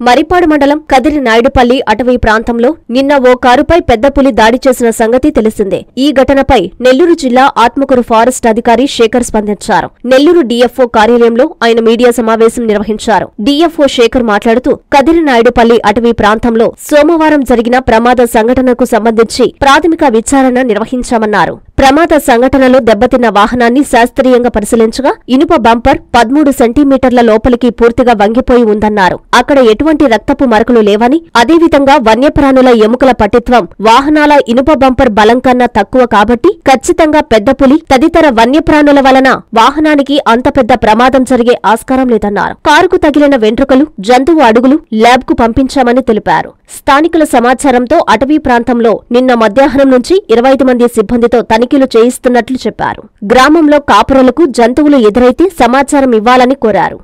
మరిపాడు మండలం కదిరి నాయుడుపల్లి అటవీ ప్రాంతంలో నిన్న ఓ కారుపై పెద్ద పులి దాడి చేసిన సంగతి తెలిసిందే. ఈ ఘటనపై నెల్లూరు జిల్లా ఆత్మకూరు ఫారెస్ట్ అధికారి శేఖర్ స్పందించారు. నెల్లూరు డీఎఫ్ఓ కార్యాలయంలో ఆయన మీడియా సమావేశం నిర్వహించారు. డీఎఫ్ఓ శేఖర్ మాట్లాడుతూ కదిరి నాయుడుపల్లి అటవీ ప్రాంతంలో సోమవారం జరిగిన ప్రమాద సంఘటనకు సంబంధించి ప్రాథమిక విచారణ నిర్వహించామన్నారు. ప్రమాద సంఘటనలో దెబ్బతిన్న వాహనాన్ని శాస్త్రీయంగా పరిశీలించగా ఇనుప బంపర్ పదమూడు సెంటీమీటర్ల లోపలికి పూర్తిగా వంగిపోయి ఉందన్నారు. అక్కడ ఎటువంటి రక్తపు మరకలు లేవని అదేవిధంగా వన్యప్రాణుల ఎముకల పటిత్వం వాహనాల ఇనుప బంపర్ బలం కన్నా తక్కువ కాబట్టి ఖచ్చితంగా పెద్ద పులి తదితర వన్యప్రాణుల వలన వాహనానికి అంత పెద్ద ప్రమాదం జరిగే ఆస్కారం లేదన్నారు. కారుకు తగిలిన వెంట్రుకలు జంతువు అడుగులు ల్యాబ్కు పంపించామని తెలిపారు. స్థానికుల సమాచారంతో అటవీ ప్రాంతంలో నిన్న మధ్యాహ్నం నుంచి ఇరవై ఐదు మంది సిబ్బందితో తనిఖీలు చేయిస్తున్నట్లు చెప్పారు. గ్రామంలో కాపురలకు జంతువులు ఎదురైతే సమాచారం ఇవ్వాలని కోరారు.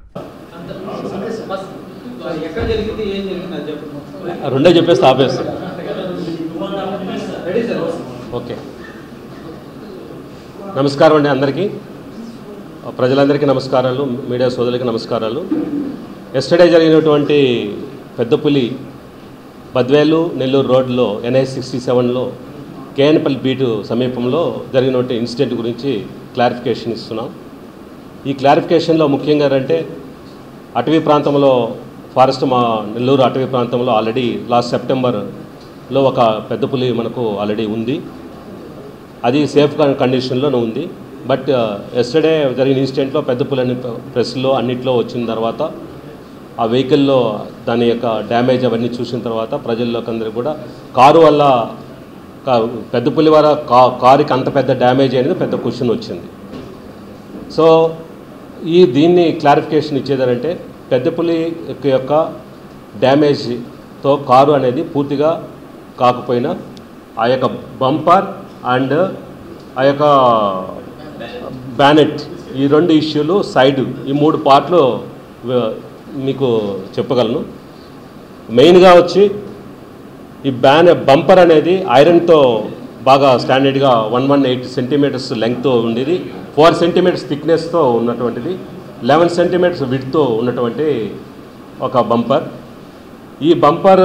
రెండే ఆపేస్తాం. ఓకే. నమస్కారం అండి అందరికీ. ప్రజలందరికీ నమస్కారాలు మీడియా సోదరులకి నమస్కారాలు. ఎస్టర్డే జరిగినటువంటి పెద్దపులి బద్వేలు నెల్లూరు రోడ్లో ఎన్ఐ సిక్స్టీ సెవెన్లో కేఎన్పల్లి బీటు సమీపంలో జరిగినటువంటి ఇన్సిడెంట్ గురించి క్లారిఫికేషన్ ఇస్తున్నాం. ఈ క్లారిఫికేషన్లో ముఖ్యంగా అంటే అటవీ ప్రాంతంలో ఫారెస్ట్ మా నెల్లూరు అటవీ ప్రాంతంలో ఆల్రెడీ లాస్ట్ సెప్టెంబర్లో ఒక పెద్ద పులి మనకు ఆల్రెడీ ఉంది. అది సేఫ్ కండిషన్లోనే ఉంది. బట్ ఎస్టర్డే జరిగిన ఇన్సిడెంట్లో పెద్ద పులి ప్రెస్లో అన్నిట్లో వచ్చిన తర్వాత ఆ వెహికల్లో దాని యొక్క డ్యామేజ్ అవన్నీ చూసిన తర్వాత ప్రజల్లోకి అందరికీ కూడా కారు వల్ల పెద్ద పులి కా కారుకి అంత పెద్ద డ్యామేజ్ అనేది పెద్ద క్వశ్చన్ వచ్చింది. సో ఈ దీన్ని క్లారిఫికేషన్ ఇచ్చేదారంటే పెద్దపులి యొక్క డ్యామేజ్తో కారు అనేది పూర్తిగా కాకపోయినా ఆ యొక్క బంపర్ అండ్ ఆ యొక్క బ్యానెట్ ఈ రెండు ఇష్యూలు సైడ్ ఈ మూడు పార్ట్లు మీకు చెప్పగలను. మెయిన్గా వచ్చి ఈ బ్యాన్ బంపర్ అనేది ఐరన్తో బాగా స్టాండర్డ్గా వన్ వన్ ఎయిట్ సెంటీమీటర్స్ లెంగ్త్తో ఉండేది. ఫోర్ సెంటీమీటర్స్ థిక్నెస్తో ఉన్నటువంటిది. లెవెన్ సెంటీమీటర్స్ విడ్తో ఉన్నటువంటి ఒక బంపర్. ఈ బంపర్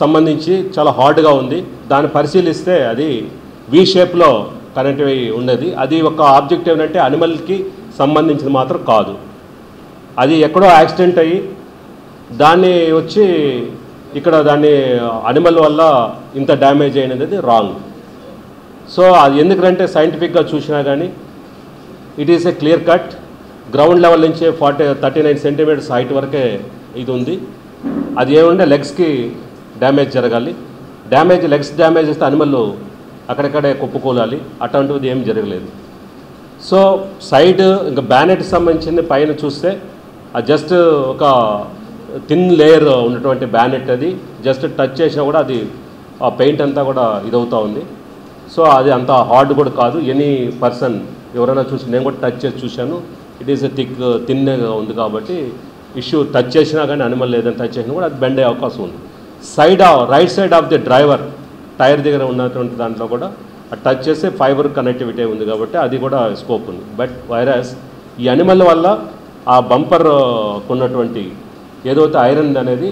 సంబంధించి చాలా హార్డ్గా ఉంది. దాన్ని పరిశీలిస్తే అది వి షేప్లో కనెక్ట్ అయి ఉన్నది అది ఒక ఆబ్జెక్ట్ ఏంటంటే అనిమల్కి సంబంధించింది మాత్రం కాదు. అది ఎక్కడో యాక్సిడెంట్ అయ్యి దాన్ని వచ్చి ఇక్కడ దాన్ని అనిమల్ వల్ల ఇంత డ్యామేజ్ అయినది రాంగ్ సో అది ఎందుకంటే సైంటిఫిక్గా చూసినా కానీ it is a clear cut ground level నుంచి forty thirty nine centimetres height వరకే ఇది ఉంది. అది ఏమంటే లెగ్స్కి డ్యామేజ్ జరగాలి. డ్యామేజ్ లెగ్స్ డ్యామేజ్ చేస్తే అనిమల్ అక్కడక్కడే కుప్పకూలాలి. అటువంటిది ఏం జరగలేదు. సో సైడ్ ఇంకా బ్యానెట్కి సంబంధించింది పైన చూస్తే అది జస్ట్ ఒక థిన్ లేయర్ ఉన్నటువంటి బ్యానెట్ అది. జస్ట్ టచ్ చేసినా కూడా అది ఆ పెయింట్ అంతా కూడా ఇదవుతూ ఉంది. సో అది అంత హార్డ్ కూడా కాదు. ఎనీ పర్సన్ ఎవరైనా చూసి నేను కూడా టచ్ చేసి చూశాను. ఇట్ ఈస్ ఎ థిక్ థిన్గా ఉంది కాబట్టి ఇష్యూ టచ్ చేసినా కానీ అనిమల్ లేదని టచ్ చేసినా కూడా అది బెండ్ అయ్యే అవకాశం ఉంది. Side right side of the driver tyre దగ్గర ఉన్నటువంటి దాంట్లో కూడా ఆ టచ్ చేస్తే ఫైబర్ కనెక్టివిటీ ఉంది కాబట్టి అది కూడా స్కోప్ ఉంది. బట్ వైరస్ ఈ అనిమల్ వల్ల ఆ బంపర్ ఉన్నటువంటి ఏదైతే ఐరన్ అనేది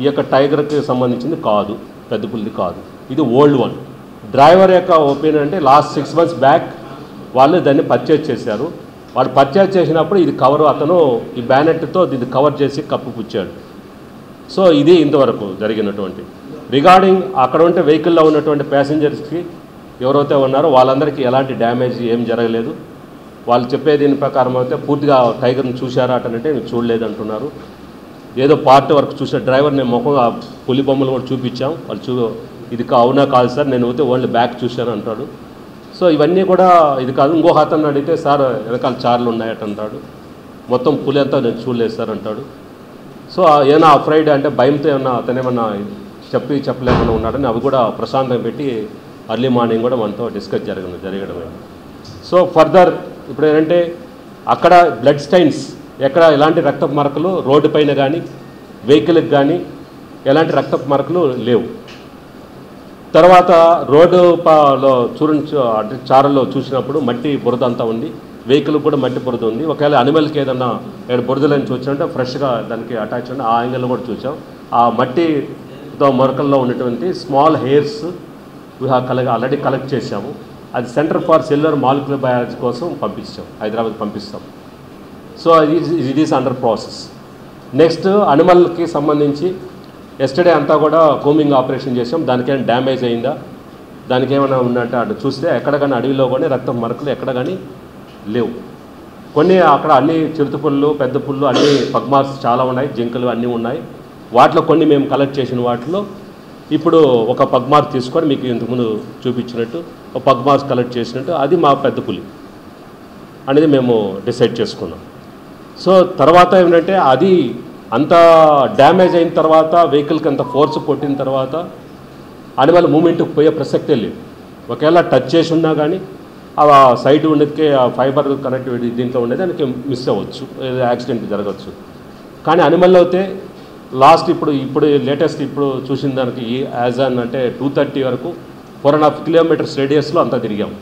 ఈ యొక్క టైగర్కి సంబంధించింది కాదు పెద్ద పుల్లి కాదు. ఇది ఓల్డ్ వన్. డ్రైవర్ యొక్క ఒపీనియన్ అంటే లాస్ట్ సిక్స్ మంత్స్ బ్యాక్ వాళ్ళు దాన్ని పర్చేజ్ చేశారు. వాడు పర్చేజ్ చేసినప్పుడు ఇది కవర్ అతను ఈ బ్యానెట్తో దీన్ని కవర్ చేసి కప్పుపుచ్చాడు సో ఇది ఇంతవరకు జరిగినటువంటి. రిగార్డింగ్ అక్కడ ఉంటే వెహికల్లో ఉన్నటువంటి ప్యాసింజర్స్కి ఎవరైతే ఉన్నారో వాళ్ళందరికీ ఎలాంటి డ్యామేజ్ ఏం జరగలేదు. వాళ్ళు చెప్పే దీని ప్రకారం అయితే పూర్తిగా టైగర్ని చూశారా అంటే నేను చూడలేదు అంటున్నారు ఏదో పార్ట్ వరకు చూసిన డ్రైవర్ నేను ముఖం ఆ పులి బొమ్మలు కూడా చూపించాం. వాళ్ళు చూ ఇది కా- అవునా కాదు సార్ నేను అయితే ఓన్లీ బ్యాక్ చూశాను అంటాడు. సో ఇవన్నీ కూడా ఇది కాదు ఇంకో అతను అడిగితే సార్ వెనకాల చార్లు ఉన్నాయట అంటాడు. మొత్తం పులి అంతా నేను చూడలేదు సార్ అంటాడు. సో ఏమైనా అఫ్రైడ్ అంటే భయంతో ఏమన్నా అతను ఏమన్నా చెప్పి చెప్పలేకుండా ఉన్నాడని అవి కూడా ప్రశాంతం పెట్టి అర్లీ మార్నింగ్ కూడా మనతో డిస్కస్ జరగడం జరగడమే. సో ఫర్దర్ ఇప్పుడు ఏంటంటే అక్కడ బ్లడ్ స్టైన్స్ ఎక్కడ ఎలాంటి రక్తపు మరకలు రోడ్డు పైన కానీ వెహికల్కి కానీ ఎలాంటి రక్తపు మరకలు లేవు. తర్వాత రోడ్డు పాలో చూడండి అంటే చారల్లో చూసినప్పుడు మట్టి బురద అంతా ఉంది. వెహికల్ కూడా మట్టి బురద ఉంది. ఒకవేళ అనిమల్కి ఏదన్నా ఏడు బురదలని చూసామంటే ఫ్రెష్గా దానికి అటాచ్ ఉండి ఆ యాంగిల్లో కూడా చూసాం ఆ మట్టితో మొరకల్లో ఉన్నటువంటి small hairs collect already collect చేశాము. అది centre for cellular molecular biology కోసం పంపించాం. హైదరాబాద్ పంపిస్తాం. సో ఇది ఈస్ అండర్ ప్రాసెస్ నెక్స్ట్ అనిమల్కి సంబంధించి ఎస్టర్డే అంతా కూడా కోమింగ్ ఆపరేషన్ చేసాం దానికేమైనా డ్యామేజ్ అయిందా? దానికి ఏమైనా ఉన్నట్టు అటు చూస్తే ఎక్కడ కానీ అడవిలో కానీ రక్తం మరకలు ఎక్కడ కానీ లేవు. కొన్ని అక్కడ అన్ని చిరుత పుల్లు పెద్ద పుల్లు అన్ని పగ్మార్స్ చాలా ఉన్నాయి. జింకలు అన్నీ ఉన్నాయి. వాటిలో కొన్ని మేము కలెక్ట్ చేసిన వాటిలో ఇప్పుడు ఒక పగ్మార్ తీసుకొని మీకు ఇంతకుముందు చూపించినట్టు ఒక పగ్మార్స్ కలెక్ట్ చేసినట్టు అది మా పెద్ద పులి అనేది మేము డిసైడ్ చేసుకున్నాం. సో తర్వాత ఏమిటంటే అది అంత డ్యామేజ్ అయిన తర్వాత వెహికల్కి అంత ఫోర్స్ కొట్టిన తర్వాత అనిమల్ మూమెంట్కి పోయే ప్రసక్తే లేదు. ఒకవేళ టచ్ చేసి ఉన్నా కానీ ఆ సైడ్ ఉండేదికే ఆ ఫైబర్ కనెక్టివిటీ దీంట్లో ఉండేది దానికి మిస్ అవ్వచ్చు. ఏదో యాక్సిడెంట్ జరగవచ్చు. కానీ అనిమల్ అయితే లాస్ట్ ఇప్పుడు ఇప్పుడు లేటెస్ట్ ఇప్పుడు చూసిన దానికి ఈ యాజ్ అన్ అంటే టూ థర్టీ వరకు ఫోర్ అండ్ హాఫ్ కిలోమీటర్స్ రేడియస్లో అంతా తిరిగాం.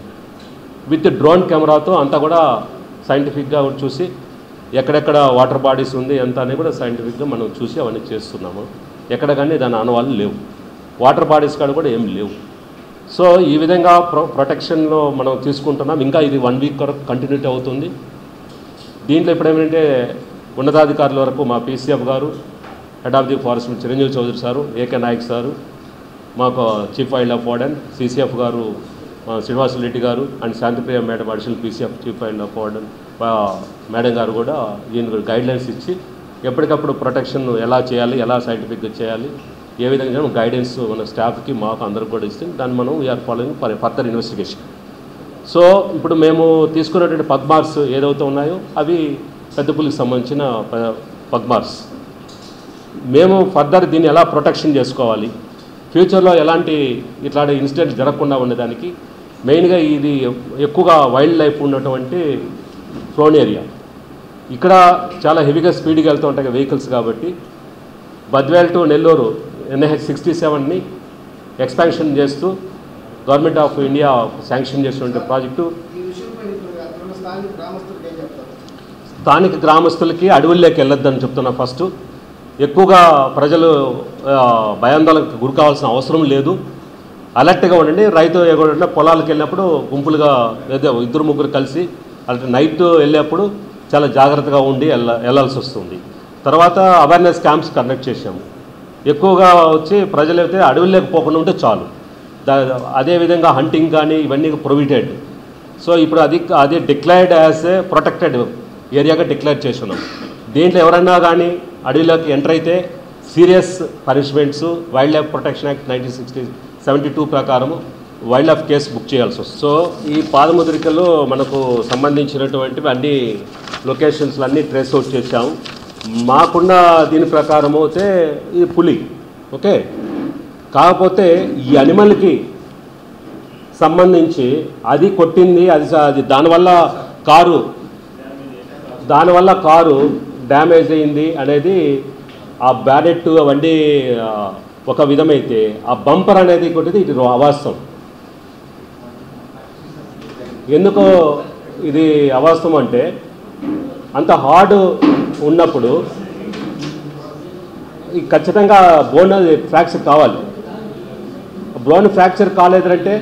విత్ డ్రోన్ కెమెరాతో అంతా కూడా సైంటిఫిక్గా చూసి ఎక్కడెక్కడ వాటర్ బాడీస్ ఉంది ఎంత అని కూడా సైంటిఫిక్గా మనం చూసి అవన్నీ చేస్తున్నాము. ఎక్కడ కానీ దాని ఆనవాళ్ళు లేవు. వాటర్ బాడీస్ కాడ కూడా ఏం లేవు. సో ఈ విధంగా ప్రొ ప్రొటెక్షన్లో మనం తీసుకుంటున్నాం. ఇంకా ఇది వన్ వీక్ వరకు కంటిన్యూటీ అవుతుంది. దీంట్లో ఇప్పుడు ఏమంటే ఉన్నతాధికారుల వరకు మా పీసీఎఫ్ గారు head of the forest Chiranjeevi Chowdary sir AK Naik sir మాకు chief wild life warden CCF గారు మా రెడ్డి గారు and Shanthipriya madam additional PCF chief wildlife warden madam గారు కూడా దీనికి గైడ్లైన్స్ ఇచ్చి ఎప్పటికప్పుడు ప్రొటెక్షన్ ఎలా చేయాలి ఎలా సైంటిఫిక్గా చేయాలి ఏ విధంగా గైడెన్స్ మన స్టాఫ్కి మాకు అందరికి కూడా ఇస్తే దాన్ని మనం we're following further investigation so ఇప్పుడు మేము తీసుకున్నటువంటి పగ్మార్క్స్ ఏదైతే ఉన్నాయో అవి పెద్దపులికి సంబంధించిన ప- పగ్మార్క్స్ మేము ఫర్దర్ దీన్ని ఎలా ప్రొటెక్షన్ చేసుకోవాలి ఫ్యూచర్లో ఎలాంటి ఇట్లాంటి ఇన్సిడెంట్ జరగకుండా ఉండేదానికి మెయిన్గా ఇది ఎక్కువగా వైల్డ్ లైఫ్ ఉన్నటువంటి ఫ్లోన్ ఏరియా ఇక్కడ చాలా హెవీగా స్పీడ్గా వెళ్తూ ఉంటాయి వెహికల్స్ కాబట్టి Badvel to Nellore NH sixty సెవెన్ని expansion చేస్తూ గవర్నమెంట్ ఆఫ్ ఇండియా శాంక్షన్ చేసినటువంటి ప్రాజెక్టు స్థానిక గ్రామస్తులకు అడవుల్లోకి వెళ్ళొద్దని చెప్తున్నా ఫస్ట్ ఎక్కువగా ప్రజలు భయాందోళనకు గురి కావాల్సిన అవసరం లేదు. అలర్ట్గా ఉండండి. రైతు ఎక్కడ పొలాలకు వెళ్ళినప్పుడు గుంపులుగా లేదా ఇద్దరు ముగ్గురు కలిసి అంటే నైట్ వెళ్ళేప్పుడు చాలా జాగ్రత్తగా ఉండి వెళ్ళ వెళ్ళాల్సి వస్తుంది. తర్వాత అవేర్నెస్ క్యాంప్స్ కండక్ట్ చేశాము. ఎక్కువగా వచ్చి ప్రజలు అయితే అడవుల్లోకి పోకుండా ఉంటే చాలు. అదేవిధంగా హంటింగ్ కానీ ఇవన్నీ ప్రొవిటెడ్ సో ఇప్పుడు అది అది డిక్లైర్డ్ యాజ్ ఏ ప్రొటెక్టెడ్ ఏరియాగా డిక్లేర్ చేస్తున్నాం. దీంట్లో ఎవరన్నా కానీ అడవిలోకి ఎంటర్ అయితే serious punishments wildlife protection act nineteen sixty seventy two ప్రకారము వైల్డ్ లైఫ్ కేసు బుక్ చేయాల్సి వస్తుంది. సో ఈ పాదముద్రికలు మనకు సంబంధించినటువంటివి అన్ని లొకేషన్స్లన్నీ ట్రేస్ అవుట్ చేశాము మాకున్న దీని ప్రకారం అయితే ఇది పులి ఓకే? కాకపోతే ఈ అనిమల్కి సంబంధించి అది కొట్టింది అది స- అది దానివల్ల కారు దానివల్ల కారు డ్యామేజ్ అయింది అనేది ఆ బ్యారెట్ అవన్నీ ఒక విధమైతే ఆ బంపర్ అనేది కొట్టింది ఇది అవాస్తవం. ఎందుకో ఇది అవాస్తవం అంటే అంత హార్డ్ ఉన్నప్పుడు ఖచ్చితంగా బోన్ అది ఫ్రాక్చర్ కావాలి. బోన్ ఫ్రాక్చర్ కాలేదంటే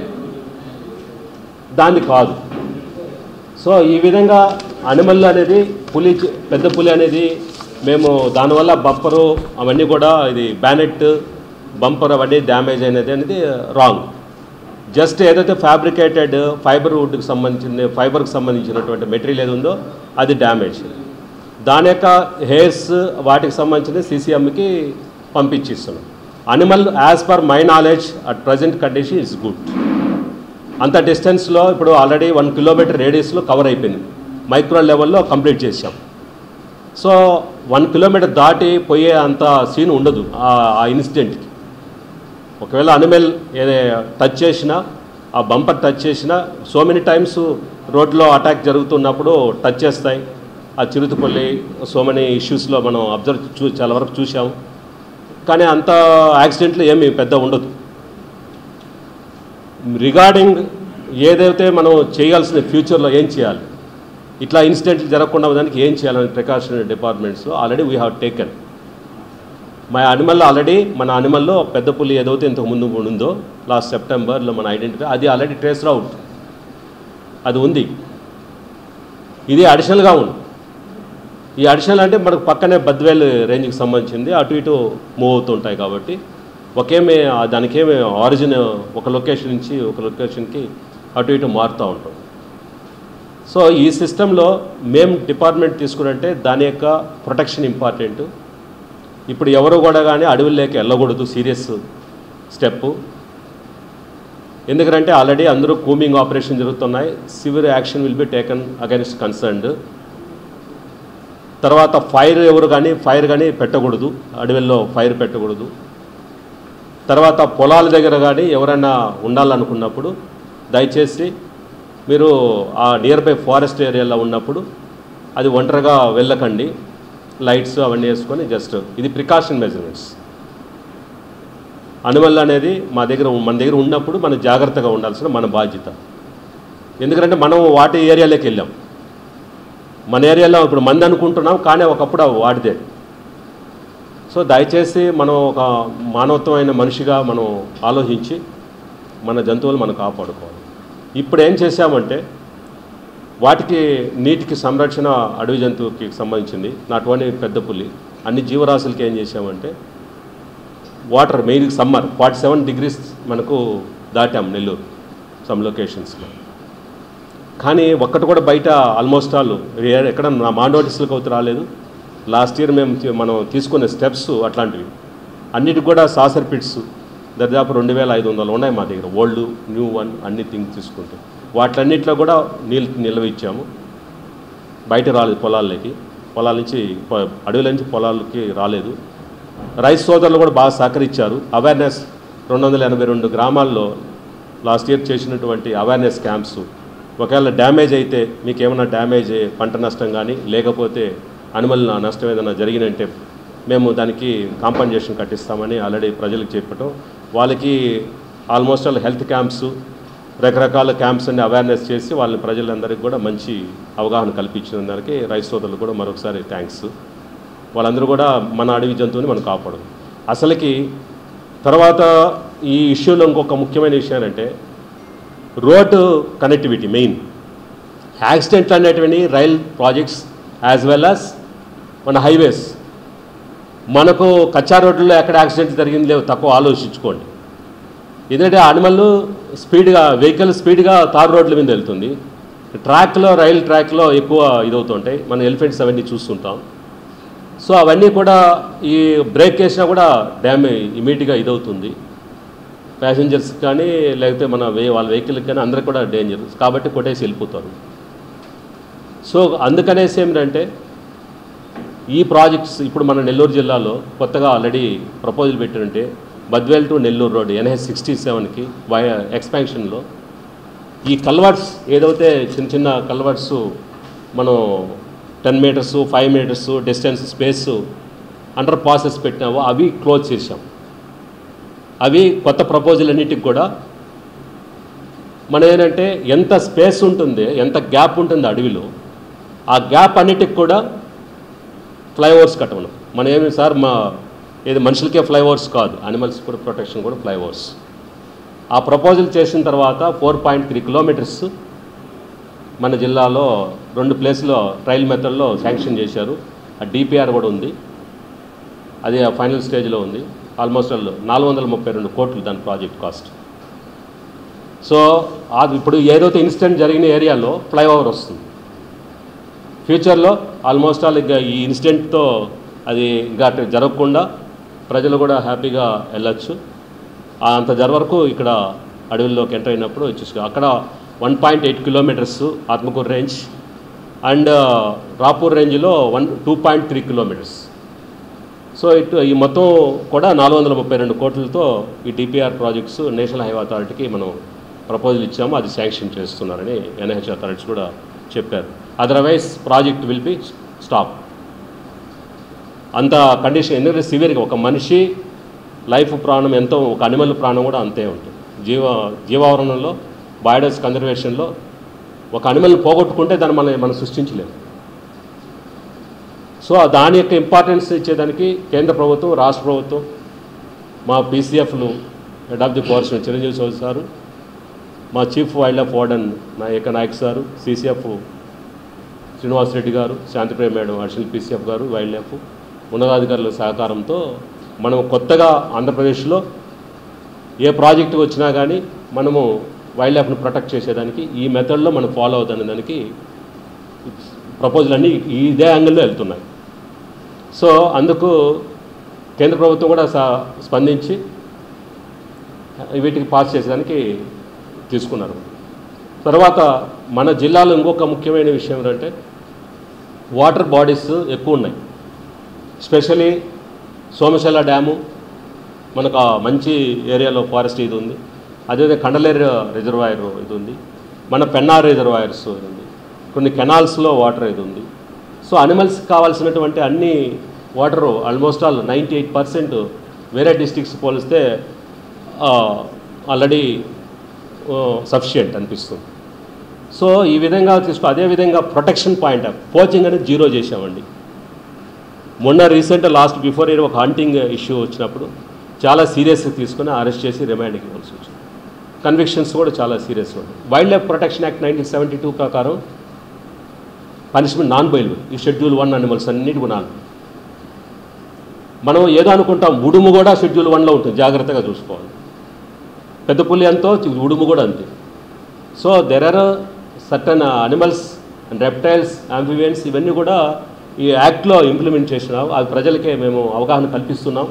దాన్ని కాదు. సో ఈ విధంగా అనిమల్ అనేది పులి పెద్ద పులి అనేది మేము దానివల్ల బంపరు అవన్నీ కూడా ఇది బ్యానెట్ బంపర్ అవన్నీ డ్యామేజ్ అయినది అనేది రాంగ్ జస్ట్ ఏదైతే ఫ్యాబ్రికేటెడ్ ఫైబర్ వుడ్కి సంబంధించిన ఫైబర్కి సంబంధించినటువంటి మెటీరియల్ ఏది ఉందో అది డ్యామేజ్ దాని యొక్క హెయిర్స్ వాటికి సంబంధించిన సీసీఎంకి పంపించిస్తున్నాం. Animal as per my knowledge at present condition is good అంత డిస్టెన్స్లో ఇప్పుడు ఆల్రెడీ వన్ కిలోమీటర్ రేడియస్లో కవర్ అయిపోయింది. మైక్రో లెవెల్లో కంప్లీట్ చేశాం. సో వన్ కిలోమీటర్ దాటి పోయే అంత సీన్ ఉండదు ఆ- ఆ ఇన్సిడెంట్కి ఒకవేళ అనిమల్ ఏదే టచ్ చేసినా ఆ బంపర్ టచ్ చేసినా సో మెనీ టైమ్స్ రోడ్లో అటాక్ జరుగుతున్నప్పుడు టచ్ చేస్తాయి. ఆ చిరుతుపల్లి సో మెనీ ఇష్యూస్లో మనం అబ్జర్వ్ చూ చాలా వరకు చూసాము కానీ అంత యాక్సిడెంట్లు ఏమి పెద్ద ఉండదు. రిగార్డింగ్ ఏదైతే మనం చేయాల్సిన ఫ్యూచర్లో ఏం చేయాలి ఇట్లా ఇన్సిడెంట్లు జరగకుండా దానికి ఏం చేయాలని ప్రికాషనరీ డిపార్ట్మెంట్స్లో ఆల్రెడీ వీ హ్యావ్ టేకెన్ మా అనిమల్లో ఆల్రెడీ మన అనిమల్లో పెద్ద పులి ఏదైతే ఇంతకుముందు ఉందో లాస్ట్ సెప్టెంబర్లో మన ఐడెంటిఫై అది ఆల్రెడీ ట్రేస్ అవుట్ అది ఉంది. ఇది అడిషనల్గా ఉంది. ఈ అడిషనల్ అంటే మనకు పక్కనే బద్వేల్ రేంజ్కి సంబంధించింది. అటు ఇటు మూవ్ అవుతుంటాయి కాబట్టి ఒకేమే దానికేమే ఆరిజిన్ ఒక లొకేషన్ నుంచి ఒక లొకేషన్కి అటు ఇటు మారుతూ ఉంటుంది సో ఈ సిస్టంలో మేము డిపార్ట్మెంట్ తీసుకున్నంటే దాని యొక్క ప్రొటెక్షన్ ఇంపార్టెంట్ ఇప్పుడు ఎవరు కూడా కానీ అడవుల్లోకి వెళ్ళకూడదు సీరియస్ స్టెప్. ఎందుకంటే ఆల్రెడీ అందరూ కూమింగ్ ఆపరేషన్ జరుగుతున్నాయి. Severe action will be taken against concerned. తర్వాత ఫైర్ ఎవరు కానీ ఫైర్ కానీ పెట్టకూడదు. అడవిల్లో ఫైర్ పెట్టకూడదు. తర్వాత పొలాల దగ్గర కానీ ఎవరైనా ఉండాలనుకున్నప్పుడు దయచేసి మీరు ఆ నియర్ బై ఫారెస్ట్ ఏరియాలో ఉన్నప్పుడు అది ఒంటరిగా వెళ్ళకండి. లైట్స్ అవన్నీ వేసుకొని జస్ట్ ఇది ప్రికాషన్ మెజర్మెంట్స్ అనిమల్ అనేది మా దగ్గర మన దగ్గర ఉన్నప్పుడు మనం జాగ్రత్తగా ఉండాల్సిన మన బాధ్యత. ఎందుకంటే మనం వాటి ఏరియాలోకి వెళ్ళాం. మన ఏరియాలో ఇప్పుడు మంది అనుకుంటున్నాం కానీ ఒకప్పుడు వాడిదే సో దయచేసి మనం ఒక మానవత్వమైన మనిషిగా మనం ఆలోచించి మన జంతువులు మనం కాపాడుకోవాలి. ఇప్పుడు ఏం చేశామంటే వాటికి నీటికి సంరక్షణ అడవి జంతువుకి సంబంధించింది. నాట్ ఓన్లీ పెద్ద పులి. అన్ని జీవరాశులకి ఏం చేశామంటే water main summer forty seven degrees మనకు దాటాం నెల్లూరు సమ్ లొకేషన్స్లో. కానీ ఒక్కటి కూడా బయట ఆల్మోస్ట్ ఆల్ ఎక్కడ నా మా నోటీసులకు అవుతూ రాలేదు. లాస్ట్ ఇయర్ మేము మనం తీసుకునే స్టెప్స్ అట్లాంటివి. అన్నిటికి కూడా సాసర్ పిట్స్ దాదాపు రెండు వేల ఐదు వందలు ఉన్నాయి మా దగ్గర. ఓల్డ్ న్యూ వన్ అన్ని థింగ్ తీసుకుంటాం. వాటిలన్నింటిలో కూడా నీళ్ళు నిల్వ ఇచ్చాము. బయట రాలేదు పొలాల్లోకి. పొలాల నుంచి అడవుల నుంచి పొలాలకి రాలేదు. రైస్ సోదరులు కూడా బాగా సహకరించారు. అవేర్నెస్ రెండు వందల ఎనభై రెండు గ్రామాల్లో లాస్ట్ ఇయర్ చేసినటువంటి అవేర్నెస్ క్యాంప్స్. ఒకవేళ డ్యామేజ్ అయితే మీకు ఏమైనా డ్యామేజ్ పంట నష్టం కానీ లేకపోతే అనిమల్ నష్టం ఏదైనా జరిగినంటే మేము దానికి కాంపన్సేషన్ కట్టిస్తామని ఆల్రెడీ ప్రజలకు చెప్పటం. వాళ్ళకి ఆల్మోస్ట్ ఆల్ హెల్త్ క్యాంప్స్ రకరకాల క్యాంప్స్ అన్ని అవేర్నెస్ చేసి వాళ్ళని ప్రజలందరికీ కూడా మంచి అవగాహన కల్పించినందరికీ రైస్ సోదరులు కూడా మరొకసారి థ్యాంక్స్ వాళ్ళందరూ కూడా మన అడవి జంతువుని మనం కాపాడు అసలుకి తర్వాత ఈ ఇష్యూలో ఇంకొక ముఖ్యమైన విషయం ఏంటంటే రోడ్డు కనెక్టివిటీ మెయిన్ యాక్సిడెంట్లు అనేటివి rail projects as well as మన హైవేస్ మనకు కచ్చా రోడ్లలో ఎక్కడ యాక్సిడెంట్ జరిగింది లేవు తక్కువ ఆలోచించుకోండి. ఎందుకంటే అనిమల్ స్పీడ్గా వెహికల్ స్పీడ్గా తారు రోడ్ల మీద వెళ్తుంది. ట్రాక్లో రైల్ ట్రాక్లో ఎక్కువ ఇదవుతుంటాయి. మనం ఎలిఫెంట్స్ అవన్నీ చూస్తుంటాం. సో అవన్నీ కూడా ఈ బ్రేక్ వేసినా కూడా డ్యామేజ్ ఇమీడియట్గా ఇదవుతుంది. ప్యాసింజర్స్ కానీ లేకపోతే మన వే వాళ్ళ వెహికల్కి కానీ అందరికి కూడా డేంజర్ కాబట్టి కొట్టేసి వెళ్ళిపోతారు. సో అందుకనేసి ఏమిటంటే ఈ ప్రాజెక్ట్స్ ఇప్పుడు మన నెల్లూరు జిల్లాలో కొత్తగా already proposal పెట్టినంటే Badvel to Nellore road NH sixty సెవెన్కి వై ఎక్స్పాన్షన్లో. ఈ కల్వర్ట్స్ ఏదైతే చిన్న చిన్న కల్వర్ట్స్ మనం ten metres five metres distance space under passes పెట్టినావో అవి క్లోజ్ చేసాం అవి కొత్త ప్రపోజల్ అన్నిటికి కూడా మన ఏంటంటే ఎంత స్పేస్ ఉంటుంది ఎంత గ్యాప్ ఉంటుంది అడవిలో ఆ గ్యాప్ అన్నిటికి కూడా ఫ్లైఓవర్స్ కట్టమను మనం ఏమి సార్ మా ఇది మనుషులకే ఫ్లైఓవర్స్ కాదు. అనిమల్స్ కూడా ప్రొటెక్షన్ కూడా ఫ్లైఓవర్స్. ఆ ప్రపోజల్ చేసిన తర్వాత ఫోర్ పాయింట్ త్రీ కిలోమీటర్స్ మన జిల్లాలో రెండు ప్లేస్లో ట్రయల్ మెథడ్లో శాంక్షన్ చేశారు. ఆ డిపిఆర్ కూడా ఉంది. అది ఆ ఫైనల్ స్టేజ్లో ఉంది. ఆల్మోస్ట్ నాలుగు వందల ముప్పై రెండు కోట్లు దాని ప్రాజెక్ట్ కాస్ట్ సో అది ఇప్పుడు ఏదైతే ఇన్సిడెంట్ జరిగిన ఏరియాలో ఫ్లైఓవర్ వస్తుంది. ఫ్యూచర్లో ఆల్మోస్ట్ ఆల్ ఇక ఈ ఇన్సిడెంట్తో అది ఇంకా జరగకుండా ప్రజలు కూడా హ్యాపీగా వెళ్ళచ్చు. ఆ అంత జర వరకు ఇక్కడ అడవుల్లోకి ఎంటర్ అయినప్పుడు చూసుకో అక్కడ one point eight kilometres Atmakur range and Rapur రేంజ్లో one two point three kilometres. So ఇటు ఈ మొత్తం కూడా నాలుగు వందల ముప్పై రెండు కోట్లతో ఈ డిపిఆర్ ప్రాజెక్ట్స్ నేషనల్ హైవే అథారిటీకి మనం ప్రపోజల్ ఇచ్చాము. అది శాంక్షన్ చేస్తున్నారని ఎన్హెచ్ అథారిటీస్ కూడా చెప్పారు. Otherwise project will be stop. అంత కండిషన్ ఎందుకంటే సివియర్గా ఒక మనిషి లైఫ్ ప్రాణం ఎంతో ఒక అనిమల్ ప్రాణం కూడా అంతే ఉంటుంది. జీవ జీవావరణంలో బయోడైస్ కన్జర్వేషన్లో ఒక అనిమల్ని పోగొట్టుకుంటే దాన్ని మనం మనం సృష్టించలేము సో దాని యొక్క ఇంపార్టెన్స్ ఇచ్చేదానికి కేంద్ర ప్రభుత్వం రాష్ట్ర ప్రభుత్వం మా పీసీఎఫ్లు head of the force Chiranjeevi Chowdary sir మా చీఫ్ వైల్డ్ లైఫ్ వార్డెన్ నా యొక్క నాయక్ సారు సీసీఎఫ్ శ్రీనివాస్ రెడ్డి గారు శాంతిప్రియ మేడం అడిషనల్ పీసీఎఫ్ గారు వైల్డ్ లైఫ్ ఉన్నతాధికారుల సహకారంతో మనం కొత్తగా ఆంధ్రప్రదేశ్లో ఏ ప్రాజెక్టు వచ్చినా కానీ మనము వైల్డ్ లైఫ్ను ప్రొటెక్ట్ చేసేదానికి ఈ మెథడ్లో మనం ఫాలో అవుతున్న దానికి ప్రపోజల్ అన్నీ ఇదే యాంగిల్లో వెళ్తున్నాయి. సో అందుకు కేంద్ర ప్రభుత్వం కూడా స్పందించి వీటికి పాస్ చేసేదానికి తీసుకున్నారు. తర్వాత మన జిల్లాలో ఇంకొక ముఖ్యమైన విషయం ఏంటంటే వాటర్ బాడీస్ ఎక్కువ ఉన్నాయి. స్పెషలీ సోమశల డ్యాము మనకు మంచి ఏరియాలో ఫారెస్ట్ ఇది ఉంది. అదేవిధంగా కండలేరు రిజర్వాయర్ ఇది ఉంది. మన పెన్నార్ రిజర్వాయర్స్ ఇది ఉంది. కొన్ని కెనాల్స్లో వాటర్ ఇది ఉంది. సో అనిమల్స్కి కావాల్సినటువంటి అన్ని water almost all ninety eight percent వేరే డిస్టిక్స్ పోలిస్తే ఆల్రెడీ సఫిషియంట్ అనిపిస్తుంది. సో ఈ విధంగా తీసుకో అదేవిధంగా ప్రొటెక్షన్ పాయింట్ పోచింగ్ అనేది జీరో చేసామండి మొన్న రీసెంట్ లాస్ట్ బిఫోర్ ఇయర్ ఒక హంటింగ్ ఇష్యూ వచ్చినప్పుడు చాలా సీరియస్గా తీసుకుని అరెస్ట్ చేసి రిమాండ్కి ఇవ్వాల్సి వచ్చింది. కన్విక్షన్స్ కూడా చాలా సీరియస్గా ఉన్నాయి. Wildlife protection act nineteen seventy two ప్రకారం పనిష్మెంట్ నాన్ బైల్ ఈ షెడ్యూల్ వన్ అనిమల్స్ అన్నిటి నాన్ మనం ఏదో అనుకుంటాం ఉడుము కూడా షెడ్యూల్ వన్లో ఉంటుంది. జాగ్రత్తగా చూసుకోవాలి. పెద్ద పులి ఎంతో ఉడుము కూడా అంతే. So there are certain animals and reptiles amphibians ఇవన్నీ కూడా ఈ యాక్ట్లో ఇంప్లిమెంట్ చేసినాం. అది ప్రజలకే మేము అవగాహన కల్పిస్తున్నాం.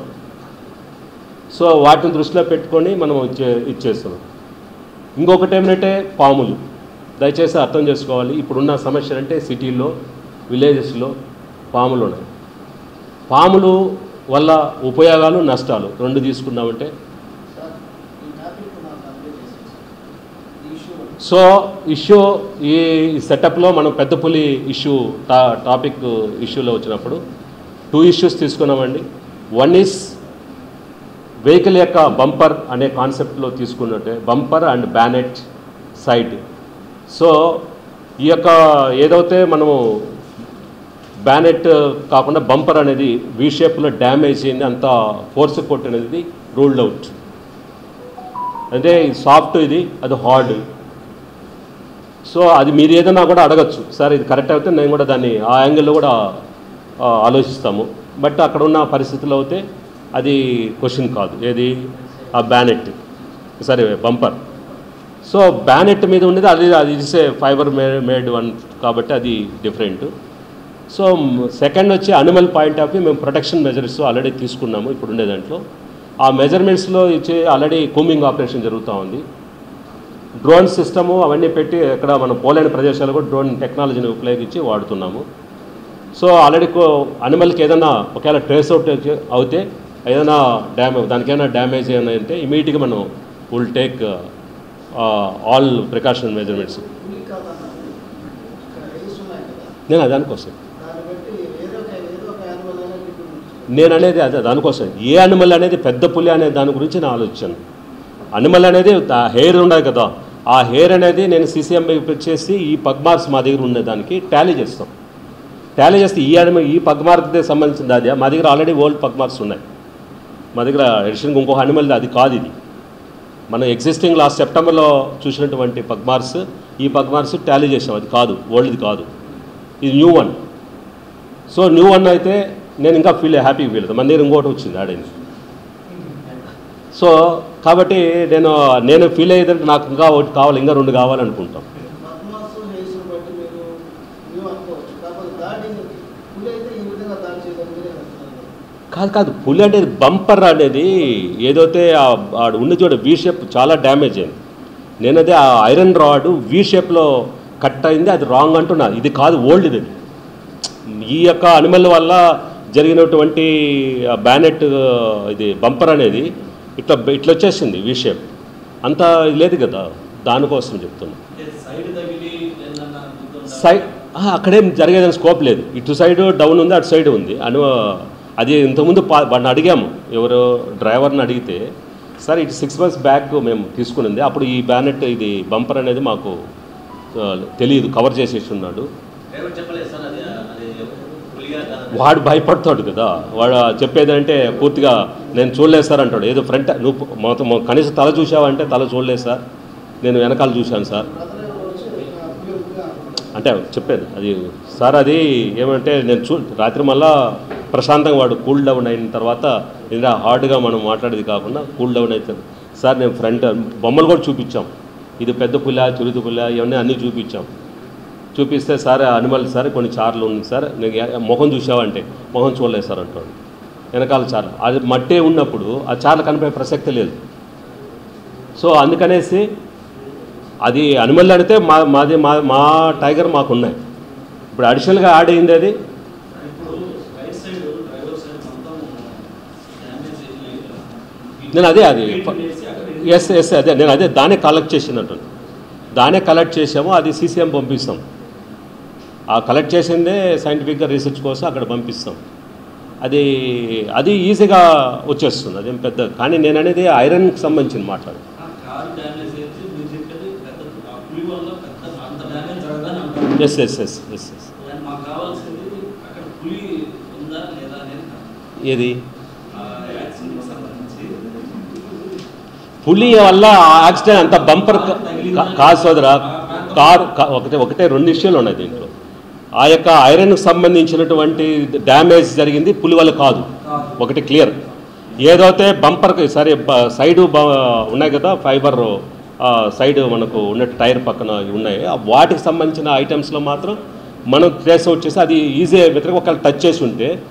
సో వాటిని దృష్టిలో పెట్టుకొని మనం ఇచ్చే ఇచ్చేస్తున్నాం. ఇంకొకటి ఏమిటంటే పాములు. దయచేసి అర్థం చేసుకోవాలి. ఇప్పుడున్న సమస్యలు అంటే సిటీల్లో విలేజెస్లో పాములు ఉన్నాయి. పాములు వల్ల ఉపయోగాలు నష్టాలు రెండు తీసుకున్నామంటే సార్ ఈ టాపిక్ నాకు అప్డేట్ చేసేసి ఈ ఇష్యూ సో ఇష్యూ ఈ సెటప్లో మనం పెద్ద పులి ఇష్యూ టా టాపిక్ ఇష్యూలో వచ్చినప్పుడు టూ ఇష్యూస్ తీసుకున్నామండి. వన్ ఈస్ వెహికల్ యొక్క బంపర్ అనే కాన్సెప్ట్లో తీసుకున్నట్టే bumper and bonnet side. So ఈ యొక్క ఏదైతే మనము బ్యానెట్ కాకుండా బంపర్ అనేది వీ షేప్లో డ్యామేజ్ అయింది అంత ఫోర్స్ కొట్టినది రూల్డ్ అవుట్. అదే సాఫ్ట్ ఇది అది హార్డ్. సో అది మీరు ఏదైనా కూడా అడగచ్చు. సార్ ఇది కరెక్ట్ అయితే నేను కూడా దాన్ని ఆ యాంగిల్లో కూడా ఆలోచిస్తాము. బట్ అక్కడ ఉన్న పరిస్థితుల్లో అయితే అది క్వశ్చన్ కాదు. ఏది? ఆ బ్యానెట్. సరే బంపర్. సో బ్యానెట్ మీద ఉండేది అది అది ఇస్ ఫైబర్ మే మేడ్ వన్ కాబట్టి అది డిఫరెంట్. సో సెకండ్ వచ్చి అనిమల్ పాయింట్ ఆఫ్ వ్యూ మేము ప్రొటెక్షన్ మెజర్స్ ఆల్రెడీ తీసుకున్నాము ఇప్పుడు ఉండే దాంట్లో. ఆ మెజర్మెంట్స్లో ఇచ్చే ఆల్రెడీ కూమింగ్ ఆపరేషన్ జరుగుతూ ఉంది. డ్రోన్ సిస్టము అవన్నీ పెట్టి ఇక్కడ మనం పోలేని ప్రదేశాలు కూడా డ్రోన్ టెక్నాలజీని ఉపయోగించి వాడుతున్నాము. సో ఆల్రెడీ అనిమల్కి ఏదైనా ఒకవేళ ట్రేస్ అవుట్ అవుతే ఏదైనా డ్యామేజ్ దానికి ఏమైనా డ్యామేజ్ ఏమైనా అంటే ఇమీడియట్గా మనం will take all precaution measurements. నేను దానికోసం. నేను అనేది అదే దానికోసం. ఏ అనిమల్ అనేది పెద్ద పులి అనే దాని గురించి నా ఆలోచన. అనిమల్ అనేది హెయిర్ ఉండదు కదా. ఆ హెయిర్ అనేది నేను సీసీఎం చేసి ఈ పగ్మార్క్స్ మా దగ్గర ఉండే దానికి టాలీ చేస్తాం. టాలీ చేస్తే ఈ అనిమల్ ఈ పగ్మార్క్కి సంబంధించింది అది. మా దగ్గర ఆల్రెడీ ఓల్డ్ పగ్మార్క్స్ ఉన్నాయి. మా దగ్గర ఎడిషన్ ఇంకొక అనిమల్ అది కాదు ఇది. మనం ఎగ్జిస్టింగ్ లాస్ట్ సెప్టెంబర్లో చూసినటువంటి పగ్మార్క్స్ ఈ పగ్మార్క్స్ టాలీ చేసాం. అది కాదు ఓల్డ్ది కాదు. ఇది new one so new one అయితే నేను ఇంకా ఫీల్ హ్యాపీ ఫీల్ అవుతాను మన దగ్గర ఇంకోటి వచ్చింది ఆడేది. సో కాబట్టి నేను నేను ఫీల్ అయ్యేదంటే నాకు ఇంకా ఒకటి కావాలి ఇంకా రెండు కావాలనుకుంటాం. కాదు కాదు. పులి అనేది బంపర్ అనేది ఏదైతే ఉన్న చూడ వీ షేప్ చాలా డ్యామేజ్ అయింది. నేనదే ఆ ఐరన్ రాడ్ వీ షేప్లో కట్ అయింది అది రాంగ్ అంటున్నా. ఇది కాదు ఓల్డ్ ఇది. ఈ యొక్క అనిమల్ వల్ల జరిగినటువంటి బ్యానెట్ ఇది బంపర్ అనేది ఇట్లా ఇట్లా వచ్చేసింది వీ షేప్ అంత లేదు కదా దానికోసం చెప్తున్నా సైడ్ అక్కడేం జరిగేదని స్కోప్ లేదు ఇటు సైడ్ డౌన్ ఉంది అటు సైడ్ ఉంది అను అది ఇంతకుముందు వాడిని అడిగాము ఎవరు డ్రైవర్ని అడిగితే సార్ ఇటు సిక్స్ మంత్స్ బ్యాక్ మేము తీసుకునింది అప్పుడు ఈ బ్యానెట్ ఇది బంపర్ అనేది మాకు తెలియదు కవర్ చేసేసి ఉన్నాడు వాడు భయపడతాడు కదా వాడు చెప్పేది అంటే పూర్తిగా నేను చూడలేదు సార్ అంటాడు. ఏదో ఫ్రంట్ నువ్వు మొత్తం కనీసం తల చూసావంటే తల చూడలేదు సార్. నేను వెనకాల చూశాను సార్. అంటే చెప్పేది అది సార్ అది ఏమంటే నేను చూ రాత్రి మళ్ళా ప్రశాంతంగా వాడు కూల్ డౌన్ అయిన తర్వాత ఇలా హార్డ్గా మనం మాట్లాడేది కాకుండా కూల్ డౌన్ అవుతుంది సార్ నేను ఫ్రంట్ బొమ్మలు కూడా చూపించాం. ఇది పెద్ద పుల్ల చురుదు పుల్ల ఇవన్నీ అన్నీ చూపించాం. చూపిస్తే సార్ అనిమల్ సార్ కొన్ని చార్లు ఉంది సార్. నేను మొహం చూసావంటే మొహం చూడలేదు సార్ అంటాడు. వెనకాల చార్లు అది మట్టే ఉన్నప్పుడు ఆ చార్లు కనిపోయే ప్రసక్తి లేదు. సో అందుకనేసి అది అనిమల్ అడిగితే మా మాది మా మా టైగర్ మాకు ఉన్నాయి ఇప్పుడు అడిషనల్గా యాడ్ అయింది అది. నేను అదే అది ఎస్ ఎస్ అదే నేను అదే దానే కలెక్ట్ చేసినట్టు దానే కలెక్ట్ చేసాము అది సీసీఎం పంపిస్తాం. ఆ కలెక్ట్ చేసిందే సైంటిఫిక్గా రీసెర్చ్ కోసం అక్కడ పంపిస్తాం. అది అది ఈజీగా వచ్చేస్తుంది అదేం పెద్ద కానీ నేను అనేది ఐరన్కి సంబంధించిన మాట్లాడు yes yes yes yes yes. ఏది? పులి వల్ల యాక్సిడెంట్ అంత బంపర్ కాదు సోదరా కారు ఒకటే ఒకటే రెండు విషయాలు ఉన్నాయి దీంట్లో. ఆ యొక్క ఐరన్కు సంబంధించినటువంటి డ్యామేజ్ జరిగింది పులి వల్ల కాదు. ఒకటి క్లియర్. ఏదైతే బంపర్కి సరే సైడ్ సైడు బ- ఉన్నాయి కదా ఫైబర్ సైడ్ మనకు ఉన్న టైర్ పక్కన ఉన్నాయి. వాటికి సంబంధించిన ఐటమ్స్లో మాత్రం మనం ట్రేస్ అవుట్ చేసి అది ఈజీ వ్యతిరేక. ఒకవేళ టచ్ చేసి ఉంటే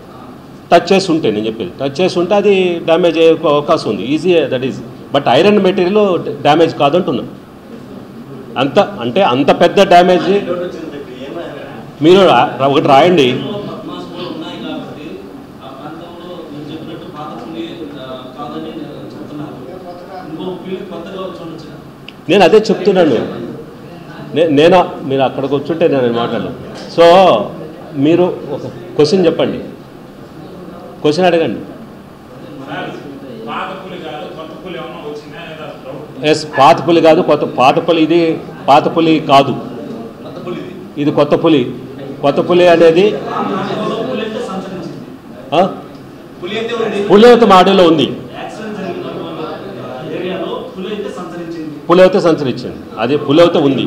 టచ్ చేసి ఉంటే నేను చెప్పేది టచ్ చేసి ఉంటే అది డ్యామేజ్ అయ్యే అవకాశం ఉంది. Easy that is. But iron material damage కాదంటున్నాం. అంత అంటే అంత పెద్ద డ్యామేజ్ మీరు ఒకటి రాయండి. నేను అదే చెప్తున్నాను. నేను మీరు అక్కడికి వచ్చుంటే నేను మాట్లాడను సో మీరు ఒక క్వశ్చన్ చెప్పండి. క్వశ్చన్ అడగండి. ఎస్ పాత పులి కాదు కొత్త పాత పులి ఇది పాత పులి కాదు. ఇది కొత్త పులి. కొత్త పులి అనేది? పులియత మాటలో ఉంది. పులియత సంచరించింది. అదే పులియత ఉంది.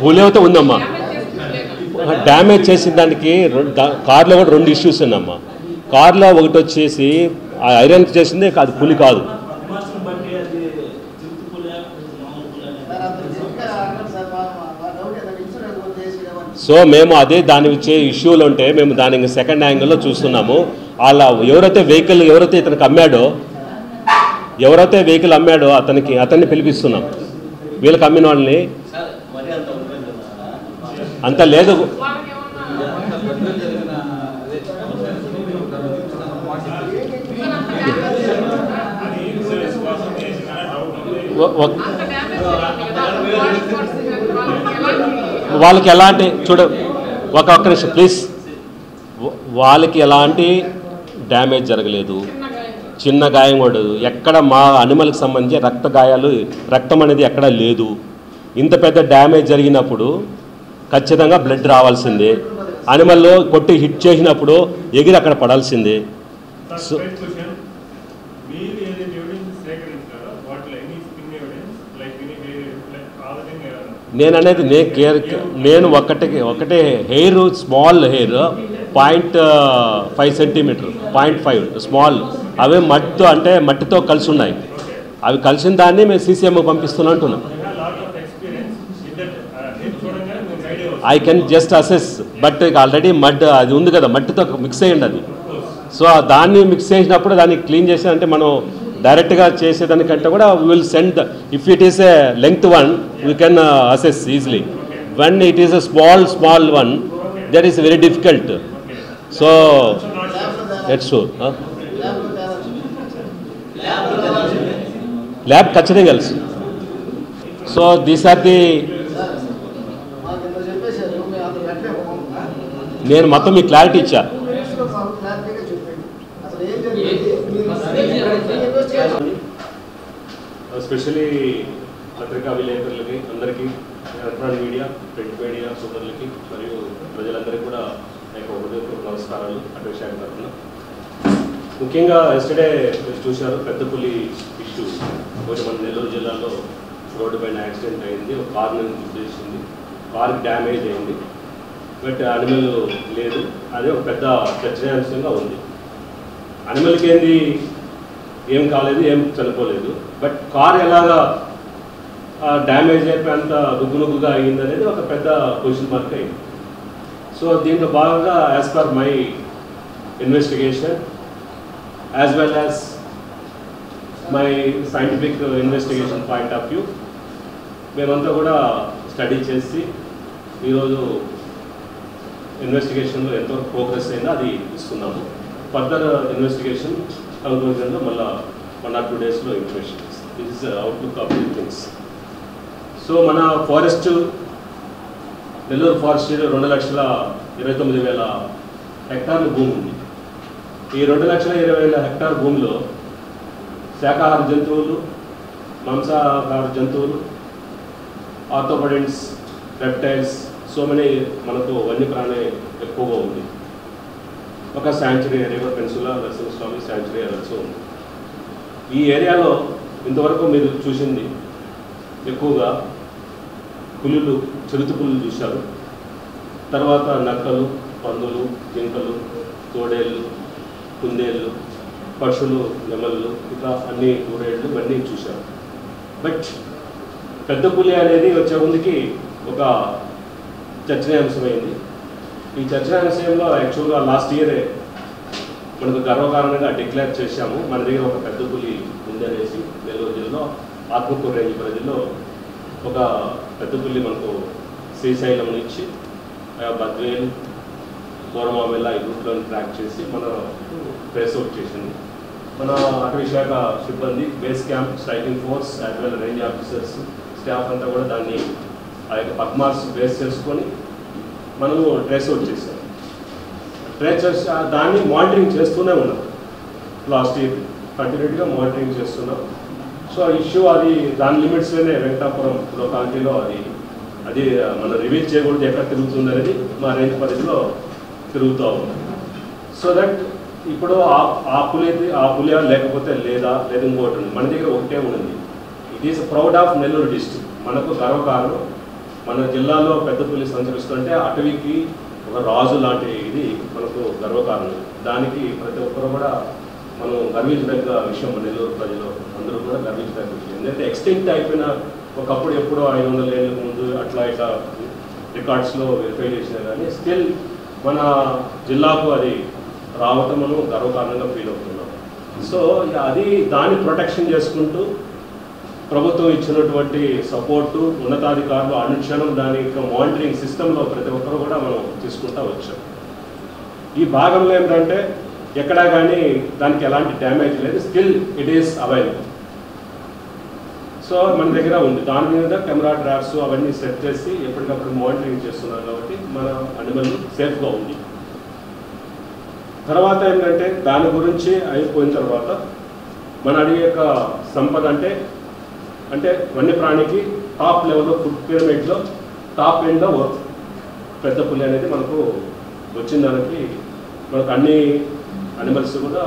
పులియత ఉందమ్మా. డ్యామేజ్ చేసిన దానికి కార్లో కూడా రెండు ఇష్యూస్ ఉన్నామ్మా కార్లో ఒకటి వచ్చేసి ఐరన్ చేసింది అది పులి కాదు పద్మాసుని బట్టి అది చిరుత పులి మామూలు పులి అనేది సార్ అంత చెప్పారు అన్నారు సార్ మా మా- మా డౌట్ ఏదైనా ఇన్సూరెన్స్ కూడా చేసేయమని సో మేము అదే దాని వచ్చే ఇష్యూలు ఉంటే మేము దానికి సెకండ్ యాంగిల్లో చూస్తున్నాము. వాళ్ళ ఎవరైతే వెహికల్ ఎవరైతే ఇతనికి అమ్మాడో ఎవరైతే వెహికల్ అమ్మాడో అతనికి అతన్ని పిలిపిస్తున్నాం. వీళ్ళకి అమ్మిన వాళ్ళని. సార్ మరి అంత ఉంటుంది అంత లేదు అది ఇన్సూరెన్స్ కోసం చేసిన డౌట్ ఉంది ఒ- ఒ- వాళ్ళకి ఎలాంటి చూడ ఒక ఒక్క నిమిషం ప్లీజ్ వాళ్ళకి ఎలాంటి డ్యామేజ్ జరగలేదు. చిన్న గాయం కూడా. ఎక్కడ మా అనిమల్కి సంబంధించి రక్త గాయాలు రక్తం అనేది ఎక్కడ లేదు. ఇంత పెద్ద డ్యామేజ్ జరిగినప్పుడు ఖచ్చితంగా బ్లడ్ రావాల్సిందే. అనిమల్లో కొట్టి హిట్ చేసినప్పుడు ఎగిరి అక్కడ పడాల్సిందే. సో- ఫస్ట్ క్వశ్చన్ మీరు ఏదైతే ఎవిడెన్స్ సేకరించారో వాటిలో any spin evidence like any like already నేను అనేది నే కేర్ నేను ఒకటి ఒకటే hair small hair point five centimetre point five small. అవే మట్టితో అంటే మట్టితో కలిసి ఉన్నాయి అవి కలిసిన దాన్ని మేము సీసీఎం పంపిస్తున్నాం అంటున్నాం. I can just assess but already mud అది ఉంది కదా మట్టితో మిక్స్ అయ్యండి అది సో దాన్ని మిక్స్ చేసినప్పుడు దాన్ని క్లీన్ చేసి అంటే మనం డైరెక్ట్గా చేసేదానికంటే కూడా will send if it is a length one we can assess easily one it is a small small one that is very difficult so it's lab ఖచ్చితంగా కలిసి సో దీస్ ఆర్ ది నేను మొత్తం మీకు క్లారిటీ ఇచ్చా two మినిట్స్లో మాకు క్లారిటీగా చెప్పండి అసలు ఏం జరిగింది మీరు ఎస్పెషలీ పత్రికా విలేకరులకి అందరికీ ఎలక్ట్రానిక్ మీడియా ప్రింట్ మీడియా సోదరులకి మరియు ప్రజలందరికీ కూడా నాకు యొక్క నమస్కారాలు అటవీ శాఖ తరఫున. ముఖ్యంగా ఎస్టర్డే మీరు చూశారు పెద్దపులి ఇష్యూ ఒకటి మన నెల్లూరు జిల్లాలో రోడ్డు పైన యాక్సిడెంట్ అయింది ఒక కార్ని ఉద్దేశింది కార్కి డ్యామేజ్ అయింది. బట్ అనిమల్ లేదు అదే ఒక పెద్ద చర్చనీయాంశంగా ఉంది. అనిమల్కి ఏంది ఏం కాలేదు ఏం చనిపోలేదు. బట్ కార్ ఎలాగా డ్యామేజ్ అయిపోయేంత రుగ్గునుగ్గుగా అయింది అనేది ఒక పెద్ద క్వశ్చన్ మార్క్ అయింది సో దీంట్లో భాగంగా as per my investigation as well as my scientific investigation point of view మేమంతా కూడా స్టడీ చేసి ఈరోజు ఇన్వెస్టిగేషన్లో ఎంతో ప్రోగ్రెస్ అయిందో అది ఇస్తున్నాము ఫర్దర్ ఇన్వెస్టిగేషన్ కంక్లూజన్లో మళ్ళీ వన్ ఆర్ టూ డేస్లో information this is outlook of things so మన ఫారెస్ట్ నెల్లూరు ఫారెస్ట్ రెండు లక్షల ఇరవై తొమ్మిది వేల హెక్టార్ల భూమి ఉంది. ఈ రెండు లక్షల ఇరవై వేల హెక్టార్ భూమిలో శాకాహార జంతువులు మాంసాహార జంతువులు ఆర్థోపడెంట్స్ రెప్టైల్స్ సో మెనీ మనకు వన్యప్రాణి ఎక్కువగా ఉంది. ఒక sanctuary river Penusila Narasimhaswamy sanctuary also ఉంది. ఈ ఏరియాలో ఇంతవరకు మీరు చూసింది ఎక్కువగా పులులు చిరుత పులులు చూశారు. తర్వాత నక్కలు పందులు జింకలు తోడేళ్ళు కుందేళ్ళు పశువులు నెమళ్ళు ఇంకా అన్ని కూరేళ్ళు ఇవన్నీ చూశారు. బట్ పెద్ద పులి అనేది వచ్చే ముందుకి ఒక చర్చనీయాంశమైంది. ఈ చర్చనీయాంశంలో యాక్చువల్గా లాస్ట్ ఇయరే మనకు గర్వకారణంగా డిక్లేర్ చేశాము. మన దగ్గర ఒక పెద్ద పులి ఉందనేసి నెల్లూరు జిల్లాలో ఆత్మకూరు రేంజ్ పరిధిలో ఒక పెద్ద పులి మనకు శ్రీశైలం నుంచి బద్వేల్ కోరమామెల్ల ఈ రూట్లో ట్రాక్ చేసి మన ట్రేస్ అవుట్ చేసింది. మన అటవీ శాఖ సిబ్బంది base camp striking force as well range officers staff అంతా కూడా దాన్ని ఆ యొక్క పద్మార్స్ బేస్ చేసుకొని మనము ట్రేస్ అవుట్ చేసాం ట్రేచర్స్ దాన్ని మానిటరింగ్ చేస్తూనే ఉన్నాం. లాస్ట్ ఇయర్ కంటిన్యూటీగా మానిటరింగ్ చేస్తున్నాం. సో ఇష్యూ అది దాని లిమిట్స్లోనే వెంకటాపురం లొకాలిటీలో అది అది మనం రివీల్ చేయకూడదు ఎక్కడ తిరుగుతుంది అనేది మా రేంజ్ పరిధిలో తిరుగుతూ ఉంది. సో దట్ ఇప్పుడు ఆ ఆ పులి ఆ పులి లేకపోతే లేదా లేదా ఇంకోటి ఉంది. మన దగ్గర ఒకటే ఉంది. It is proud of Nellore district మనకు గర్వకారణం మన జిల్లాలో పెద్ద పులి సంచరిస్తుంటే అటవీకి ఒక రాజు లాంటి ఇది మనకు గర్వకారణం. దానికి ప్రతి ఒక్కరు కూడా మనం గర్వించదగ్గ విషయం నెల్లూరు ప్రజలు. అందరూ కూడా గర్వించదగ్గ విషయం. ఎందుకంటే ఎక్స్టెంట్ అయిపోయిన ఒకప్పుడు ఎప్పుడో ఐదు వందల ఏళ్ళ ముందు అట్లా ఇట్లా రికార్డ్స్లో వెరిఫై చేసినా కానీ స్టిల్ మన జిల్లాకు అది రావటం మనం గర్వకారణంగా ఫీల్ అవుతున్నాం సో ఇక అది దాన్ని ప్రొటెక్షన్ చేసుకుంటూ ప్రభుత్వం ఇచ్చినటువంటి సపోర్టు ఉన్నతాధికారులు అనుక్షణం దాని యొక్క మానిటరింగ్ సిస్టంలో ప్రతి ఒక్కరు కూడా మనం తీసుకుంటా వచ్చాం. ఈ భాగంలో ఏంటంటే ఎక్కడా కానీ దానికి ఎలాంటి డ్యామేజ్ లేదు. Still it is available so మన దగ్గర ఉంది. దాని మీద కెమెరా ట్రాప్స్ అవన్నీ సెట్ చేసి ఎప్పటికప్పుడు మానిటరింగ్ చేస్తున్నాం కాబట్టి మన అనిమల్ సేఫ్గా ఉంది. తర్వాత ఏంటంటే దాని గురించి అయిపోయిన తర్వాత మన అడిగే యొక్క సంపద అంటే అంటే వన్యప్రాణికి టాప్ లెవెల్లో ఫుడ్ పిరమిడ్లో టాప్ ఎండ్లో పెద్ద పులి అనేది మనకు వచ్చిన దానికి మనకు అన్ని అనిమల్స్ కూడా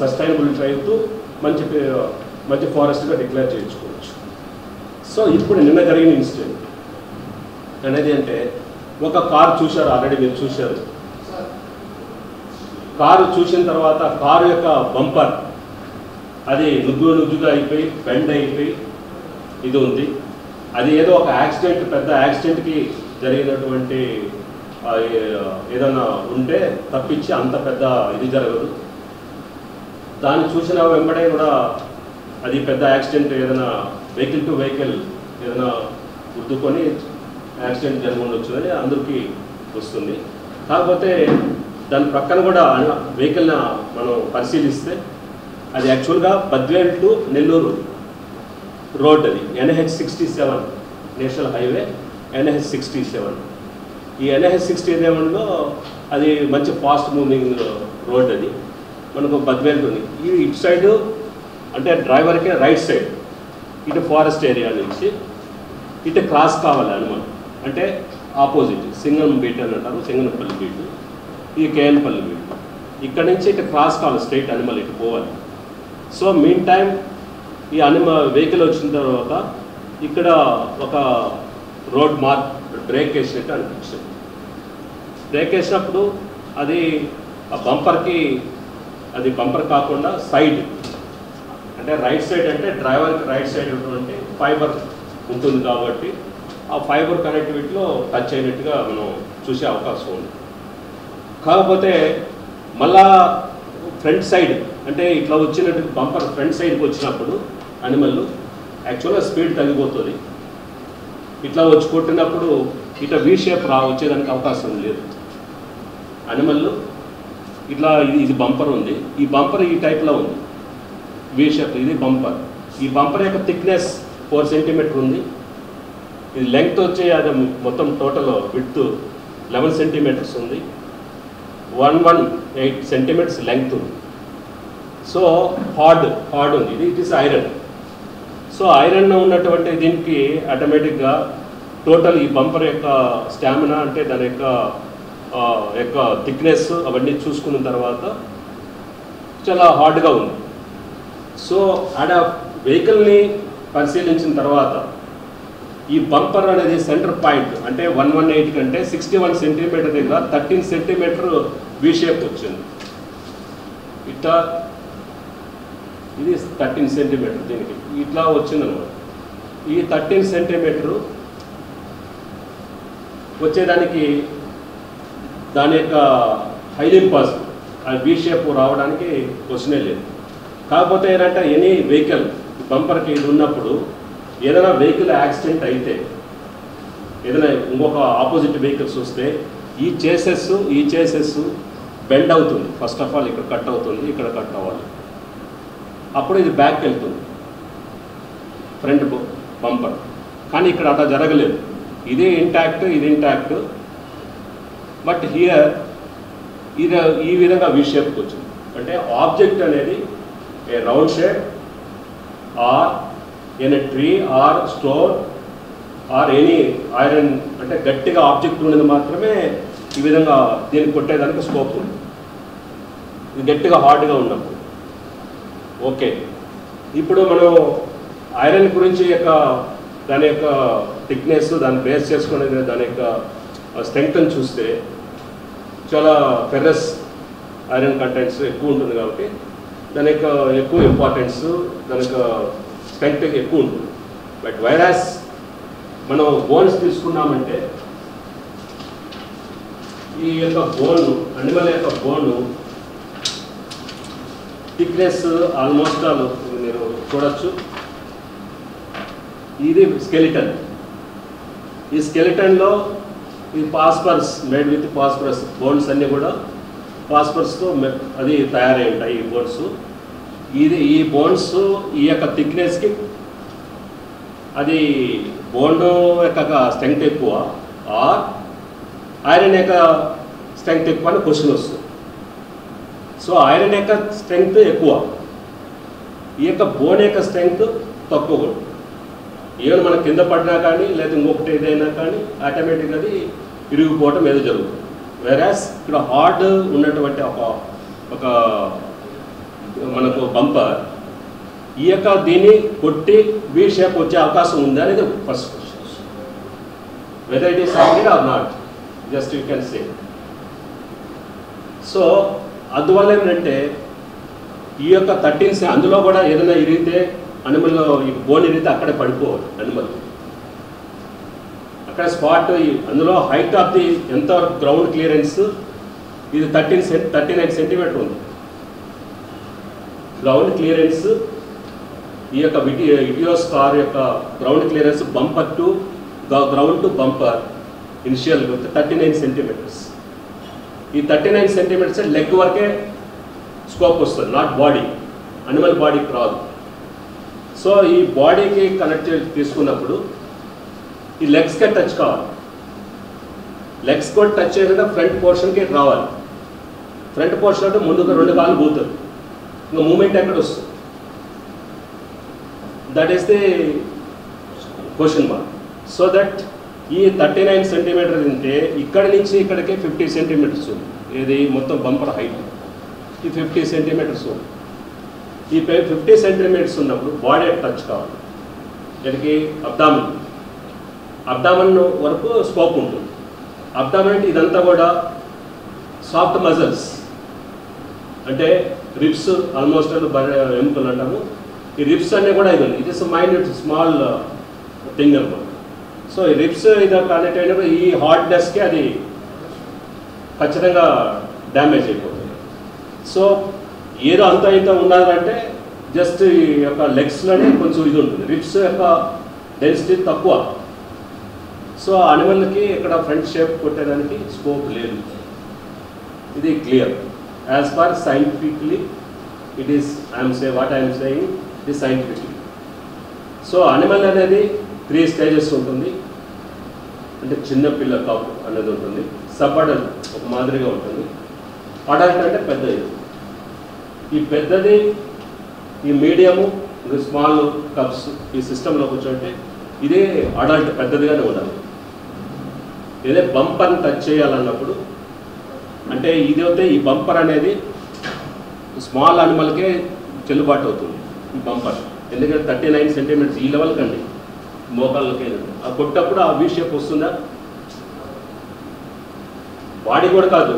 సస్టైనబిలిటీ అవుతూ మంచి పే- మంచి ఫారెస్ట్గా డిక్లేర్ చేయించుకోవచ్చు. సో ఇప్పుడు నిన్న జరిగిన ఇన్సిడెంట్ అనేది అంటే ఒక కారు చూశారు ఆల్రెడీ మీరు చూశారు. కారు చూసిన తర్వాత కారు యొక్క బంపర్ అది నుగ్గు నుగ్గుగా అయిపోయి బెండ్ అయిపోయి ఇది ఉంది. అది ఏదో ఒక యాక్సిడెంట్ పెద్ద యాక్సిడెంట్కి జరిగినటువంటి ఏదైనా ఉంటే తప్పించి అంత పెద్ద ఇది జరగదు. దాన్ని చూసిన వెంబడే కూడా అది పెద్ద యాక్సిడెంట్ ఏదైనా వెహికల్ టు వెహికల్ ఏదైనా గుర్తుకొని యాక్సిడెంట్ జరిగి ఉండొచ్చు అని అందరికీ వస్తుంది. కాకపోతే దాని ప్రక్కన కూడా వెహికల్ని మనం పరిశీలిస్తే అది యాక్చువల్గా బద్వేల్ టు నెల్లూరు రోడ్ అది NH sixty seven national highway NH sixty seven. ఈ ఎన్హెచ్ సిక్స్టీ సెవెన్లో అది మంచి ఫాస్ట్ మూవింగ్ రోడ్ అది మనకు బద్వేల్ ఉంది ఈ ఇటు సైడ్ అంటే డ్రైవర్కి రైట్ సైడ్ ఇటు ఫారెస్ట్ ఏరియా నుంచి ఇటు క్రాస్ కావాలి అనుమానం అంటే ఆపోజిట్ సింగం బీట్ అని అంటారు సింగనపల్లి బీట్ ఇది కేఎన్పల్లి బీట్. ఇక్కడ నుంచి ఇటు క్రాస్ కావాలి స్ట్రైట్ అనిమల్ ఇటు పోవాలి. సో మీన్ టైం ఈ అనిమ వెహికల్ వచ్చిన తర్వాత ఇక్కడ ఒక రోడ్ మార్క్ బ్రేక్ వేసినట్టు అనిపించింది. బ్రేక్ వేసినప్పుడు అది ఆ బంపర్కి అది బంపర్ కాకుండా సైడ్ అంటే రైట్ సైడ్ అంటే డ్రైవర్కి రైట్ సైడ్ ఉన్నటువంటి ఫైబర్ ఉంటుంది కాబట్టి ఆ ఫైబర్ కనెక్టివిటీలో టచ్ అయినట్టుగా మనం చూసే అవకాశం ఉంది. కాకపోతే మళ్ళా ఫ్రంట్ సైడ్ అంటే ఇట్లా వచ్చినట్టు బంపర్ ఫ్రంట్ సైడ్కి వచ్చినప్పుడు అనిమల్ యాక్చువల్గా స్పీడ్ తగ్గిపోతుంది. ఇట్లా వచ్చి కొట్టినప్పుడు ఇట్లా వీ షేప్ రా వచ్చేదానికి అవకాశం లేదు. అనిమల్ ఇట్లా ఇది ఇది బంపర్ ఉంది. ఈ బంపర్ ఈ టైప్లో ఉంది. వీ షేప్ ఇది బంపర్. ఈ బంపర్ యొక్క థిక్నెస్ ఫోర్ సెంటీమీటర్ ఉంది. ఇది లెంగ్త్ వచ్చే అది మొత్తం టోటల్ విడ్త్ లెవెన్ సెంటీమీటర్స్ ఉంది. One one eight centimetres length ఉంది. సో హార్డ్ హార్డ్ ఉంది. ఇది it is iron. So iron ఉన్నటువంటి దీనికి ఆటోమేటిక్గా టోటల్ ఈ బంపర్ యొక్క స్టామినా అంటే దాని యొక్క యొక్క థిక్నెస్ అవన్నీ చూసుకున్న తర్వాత చాలా హార్డ్గా ఉంది. సో ఆడ వెహికల్ని పరిశీలించిన తర్వాత ఈ బంపర్ అనేది సెంటర్ పాయింట్ అంటే వన్ వన్ ఎయిట్ కంటే సిక్స్టీ వన్ సెంటీమీటర్ దగ్గర థర్టీన్ సెంటీమీటర్ వి షేప్ వచ్చింది. ఇట్లా ఇది థర్టీన్ సెంటీమీటర్ దీనికి. ఇట్లా వచ్చిందనమాట. ఈ థర్టీన్ సెంటీమీటరు వచ్చేదానికి దాని యొక్క హైలింగ్ పాస్ ఆ బీ షేప్ రావడానికి క్వశ్చనే లేదు. కాకపోతే ఏంటంటే ఎనీ వెహికల్ బంపర్కి ఇది ఉన్నప్పుడు ఏదైనా వెహికల్ యాక్సిడెంట్ అయితే ఏదైనా ఇంకొక ఆపోజిట్ వెహికల్స్ వస్తే ఈ చేసెస్ ఈ చేసెస్ బెండ్ అవుతుంది. ఫస్ట్ ఆఫ్ ఆల్ ఇక్కడ కట్ అవుతుంది ఇక్కడ కట్ అవ్వాలి. అప్పుడు ఇది బ్యాక్ వెళ్తుంది. ఫ్రంట్ బంపర్ కానీ ఇక్కడ అట్లా జరగలేదు. ఇదే ఇంటాక్ట్ ఇది ఇంటాక్ట్ బట్ హియర్ ఇది ఈ విధంగా వి షేప్కి వచ్చింది. అంటే ఆబ్జెక్ట్ అనేది a round shape or an tree or stone or any iron అంటే గట్టిగా ఆబ్జెక్ట్ ఉన్నది మాత్రమే ఈ విధంగా దీన్ని కొట్టేదానికి స్కోప్ ఉంది. ఇది గట్టిగా హార్డ్గా ఉన్నప్పుడు ఓకే. ఇప్పుడు మనం ఐరన్ గురించి యొక్క దాని యొక్క థిక్నెస్ దాన్ని బేస్ చేసుకునే దాని యొక్క స్ట్రెంగ్త్ని చూస్తే చాలా ఫెర్రస్ ఐరన్ కంటెంట్స్ ఎక్కువ ఉంటుంది కాబట్టి దాని యొక్క ఎక్కువ ఇంపార్టెన్స్ దాని యొక్క స్ట్రెంగ్త్ ఎక్కువ ఉంటుంది. బట్ వైరస్ మనం బోన్స్ తీసుకున్నామంటే ఈ యొక్క బోన్ అనిమల్ యొక్క బోన్ థిక్నెస్ ఆల్మోస్ట్ ఆల్ మీరు చూడొచ్చు. ఇది స్కెలిటన్ ఈ స్కెలిటన్లో ఈ phosphorus made with phosphorus bones అన్నీ కూడా పాస్పర్స్తో అది తయారై ఉంటాయి ఈ బోన్స్ ఇది ఈ బోన్స్ ఈ యొక్క థిక్నెస్కి అది బోన్ యొక్క స్ట్రెంగ్త్ ఎక్కువ ఆర్ ఐరన్ యొక్క స్ట్రెంగ్త్ ఎక్కువ అని క్వశ్చన్ వస్తుంది. సో ఐరన్ యొక్క స్ట్రెంగ్త్ ఎక్కువ. ఈ యొక్క బోన్ యొక్క స్ట్రెంగ్త్ తక్కువ. కూడా ఈవెన్ మన కింద పడినా కానీ లేదా ఇంకొకటి ఏదైనా కానీ ఆటోమేటిక్గా అది ఇరిగిపోవటం ఏదో జరుగుతుంది. వెరాస్ ఇక్కడ హార్డ్ ఉన్నటువంటి ఒక ఒక మనకు బంపర్ ఈ యొక్క దీన్ని కొట్టి వీ షేప్ వచ్చే అవకాశం ఉంది అనేది first question whether it is solid or not just you can say so అందువల్ల ఏంటంటే ఈ యొక్క థర్టీన్ అందులో కూడా ఏదైనా ఇరిగితే అనిమల్ ఈ బోన్ ఇరిగితే అక్కడే పడిపోవాలి అనిమల్ అక్కడ స్పాట్ అందులో హైట్ ఆఫ్ ది ఎంత గ్రౌండ్ క్లియరెన్స్ ఇది thirteen cent thirty nine centimetre ఉంది. గ్రౌండ్ క్లియరెన్స్ ఈ యొక్క విటి ఇటియోస్ కార్ యొక్క ground clearance bumper to ground to bumper initial thirty nine centimetres ఈ థర్టీ నైన్ సెంటీమీటర్స్ లెగ్ వరకే స్కోప్ వస్తుంది నాట్ బాడీ అనిమల్ బాడీకి రాదు సో ఈ బాడీకి కనెక్ట్ చేసి తీసుకున్నప్పుడు ఈ లెగ్స్కే టచ్ కావాలి. లెగ్స్ కూడా టచ్ చేసిన ఫ్రంట్ పోర్షన్కి రావాలి. ఫ్రంట్ పోర్షన్ అంటే ముందుగా రెండు కాళ్ళు పోతుంది ఇంకా మూమెంట్ ఎక్కడ వస్తుంది? That is the question mark so that ఈ థర్టీ నైన్ సెంటీమీటర్ తింటే ఇక్కడి నుంచి ఇక్కడికి ఫిఫ్టీ సెంటీమీటర్స్ ఇది మొత్తం బంపర్ హైట్ ఈ ఫిఫ్టీ సెంటీమీటర్స్ ఈ ఫిఫ్టీ సెంటీమీటర్స్ ఉన్నప్పుడు బాడీ టచ్ కావాలి. దీనికి అబ్డామన్ అబ్డామన్ వరకు స్కోప్ ఉంటుంది. అబ్డామన్ అంటే ఇదంతా కూడా సాఫ్ట్ మజిల్స్ అంటే రిప్స్ ఆల్మోస్ట్ ఎముకలు అంటాము ఈ రిప్స్ అన్నీ కూడా ఇది ఉంది. It is minute small thing అనమాట సో ఈ రిప్స్ ఇది కనెక్ట్ అయినప్పుడు ఈ హార్డ్నెస్కి అది ఖచ్చితంగా డ్యామేజ్ అయిపోతుంది. సో ఏదో అంత ఇంత ఉన్నదంటే జస్ట్ ఈ యొక్క లెగ్స్లోనే కొంచెం ఇది ఉంటుంది. రిప్స్ యొక్క డెన్సిటీ తక్కువ. సో అనిమల్కి ఇక్కడ ఫ్రంట్ షేప్ కొట్టేదానికి స్కోప్ లేదు. ఇది clear as far scientifically it is I'm say what I'm saying it is scientifically so animal అనేది త్రీ స్టేజెస్ ఉంటుంది. అంటే చిన్నపిల్ల కాపు అనేది ఉంటుంది. సబ్ అడల్ట్ ఒక మాదిరిగా ఉంటుంది. అడల్ట్ అంటే పెద్దది. ఈ పెద్దది ఈ మీడియము స్మాల్ కప్స్ ఈ సిస్టంలో కూర్చుంటే ఇదే అడల్ట్ పెద్దదిగానే ఉండాలి. ఇదే బంపర్ని టచ్ చేయాలన్నప్పుడు అంటే ఇది అయితే ఈ బంపర్ అనేది స్మాల్ అనిమల్కే చెల్లుబాటు అవుతుంది ఈ బంపర్. ఎందుకంటే థర్టీ నైన్ సెంటీమీటర్స్ ఈ లెవెల్ కండి కొట్టప్పుడు ఆ వీ షేప్ వస్తుందా? బాడీ కూడా కాదు.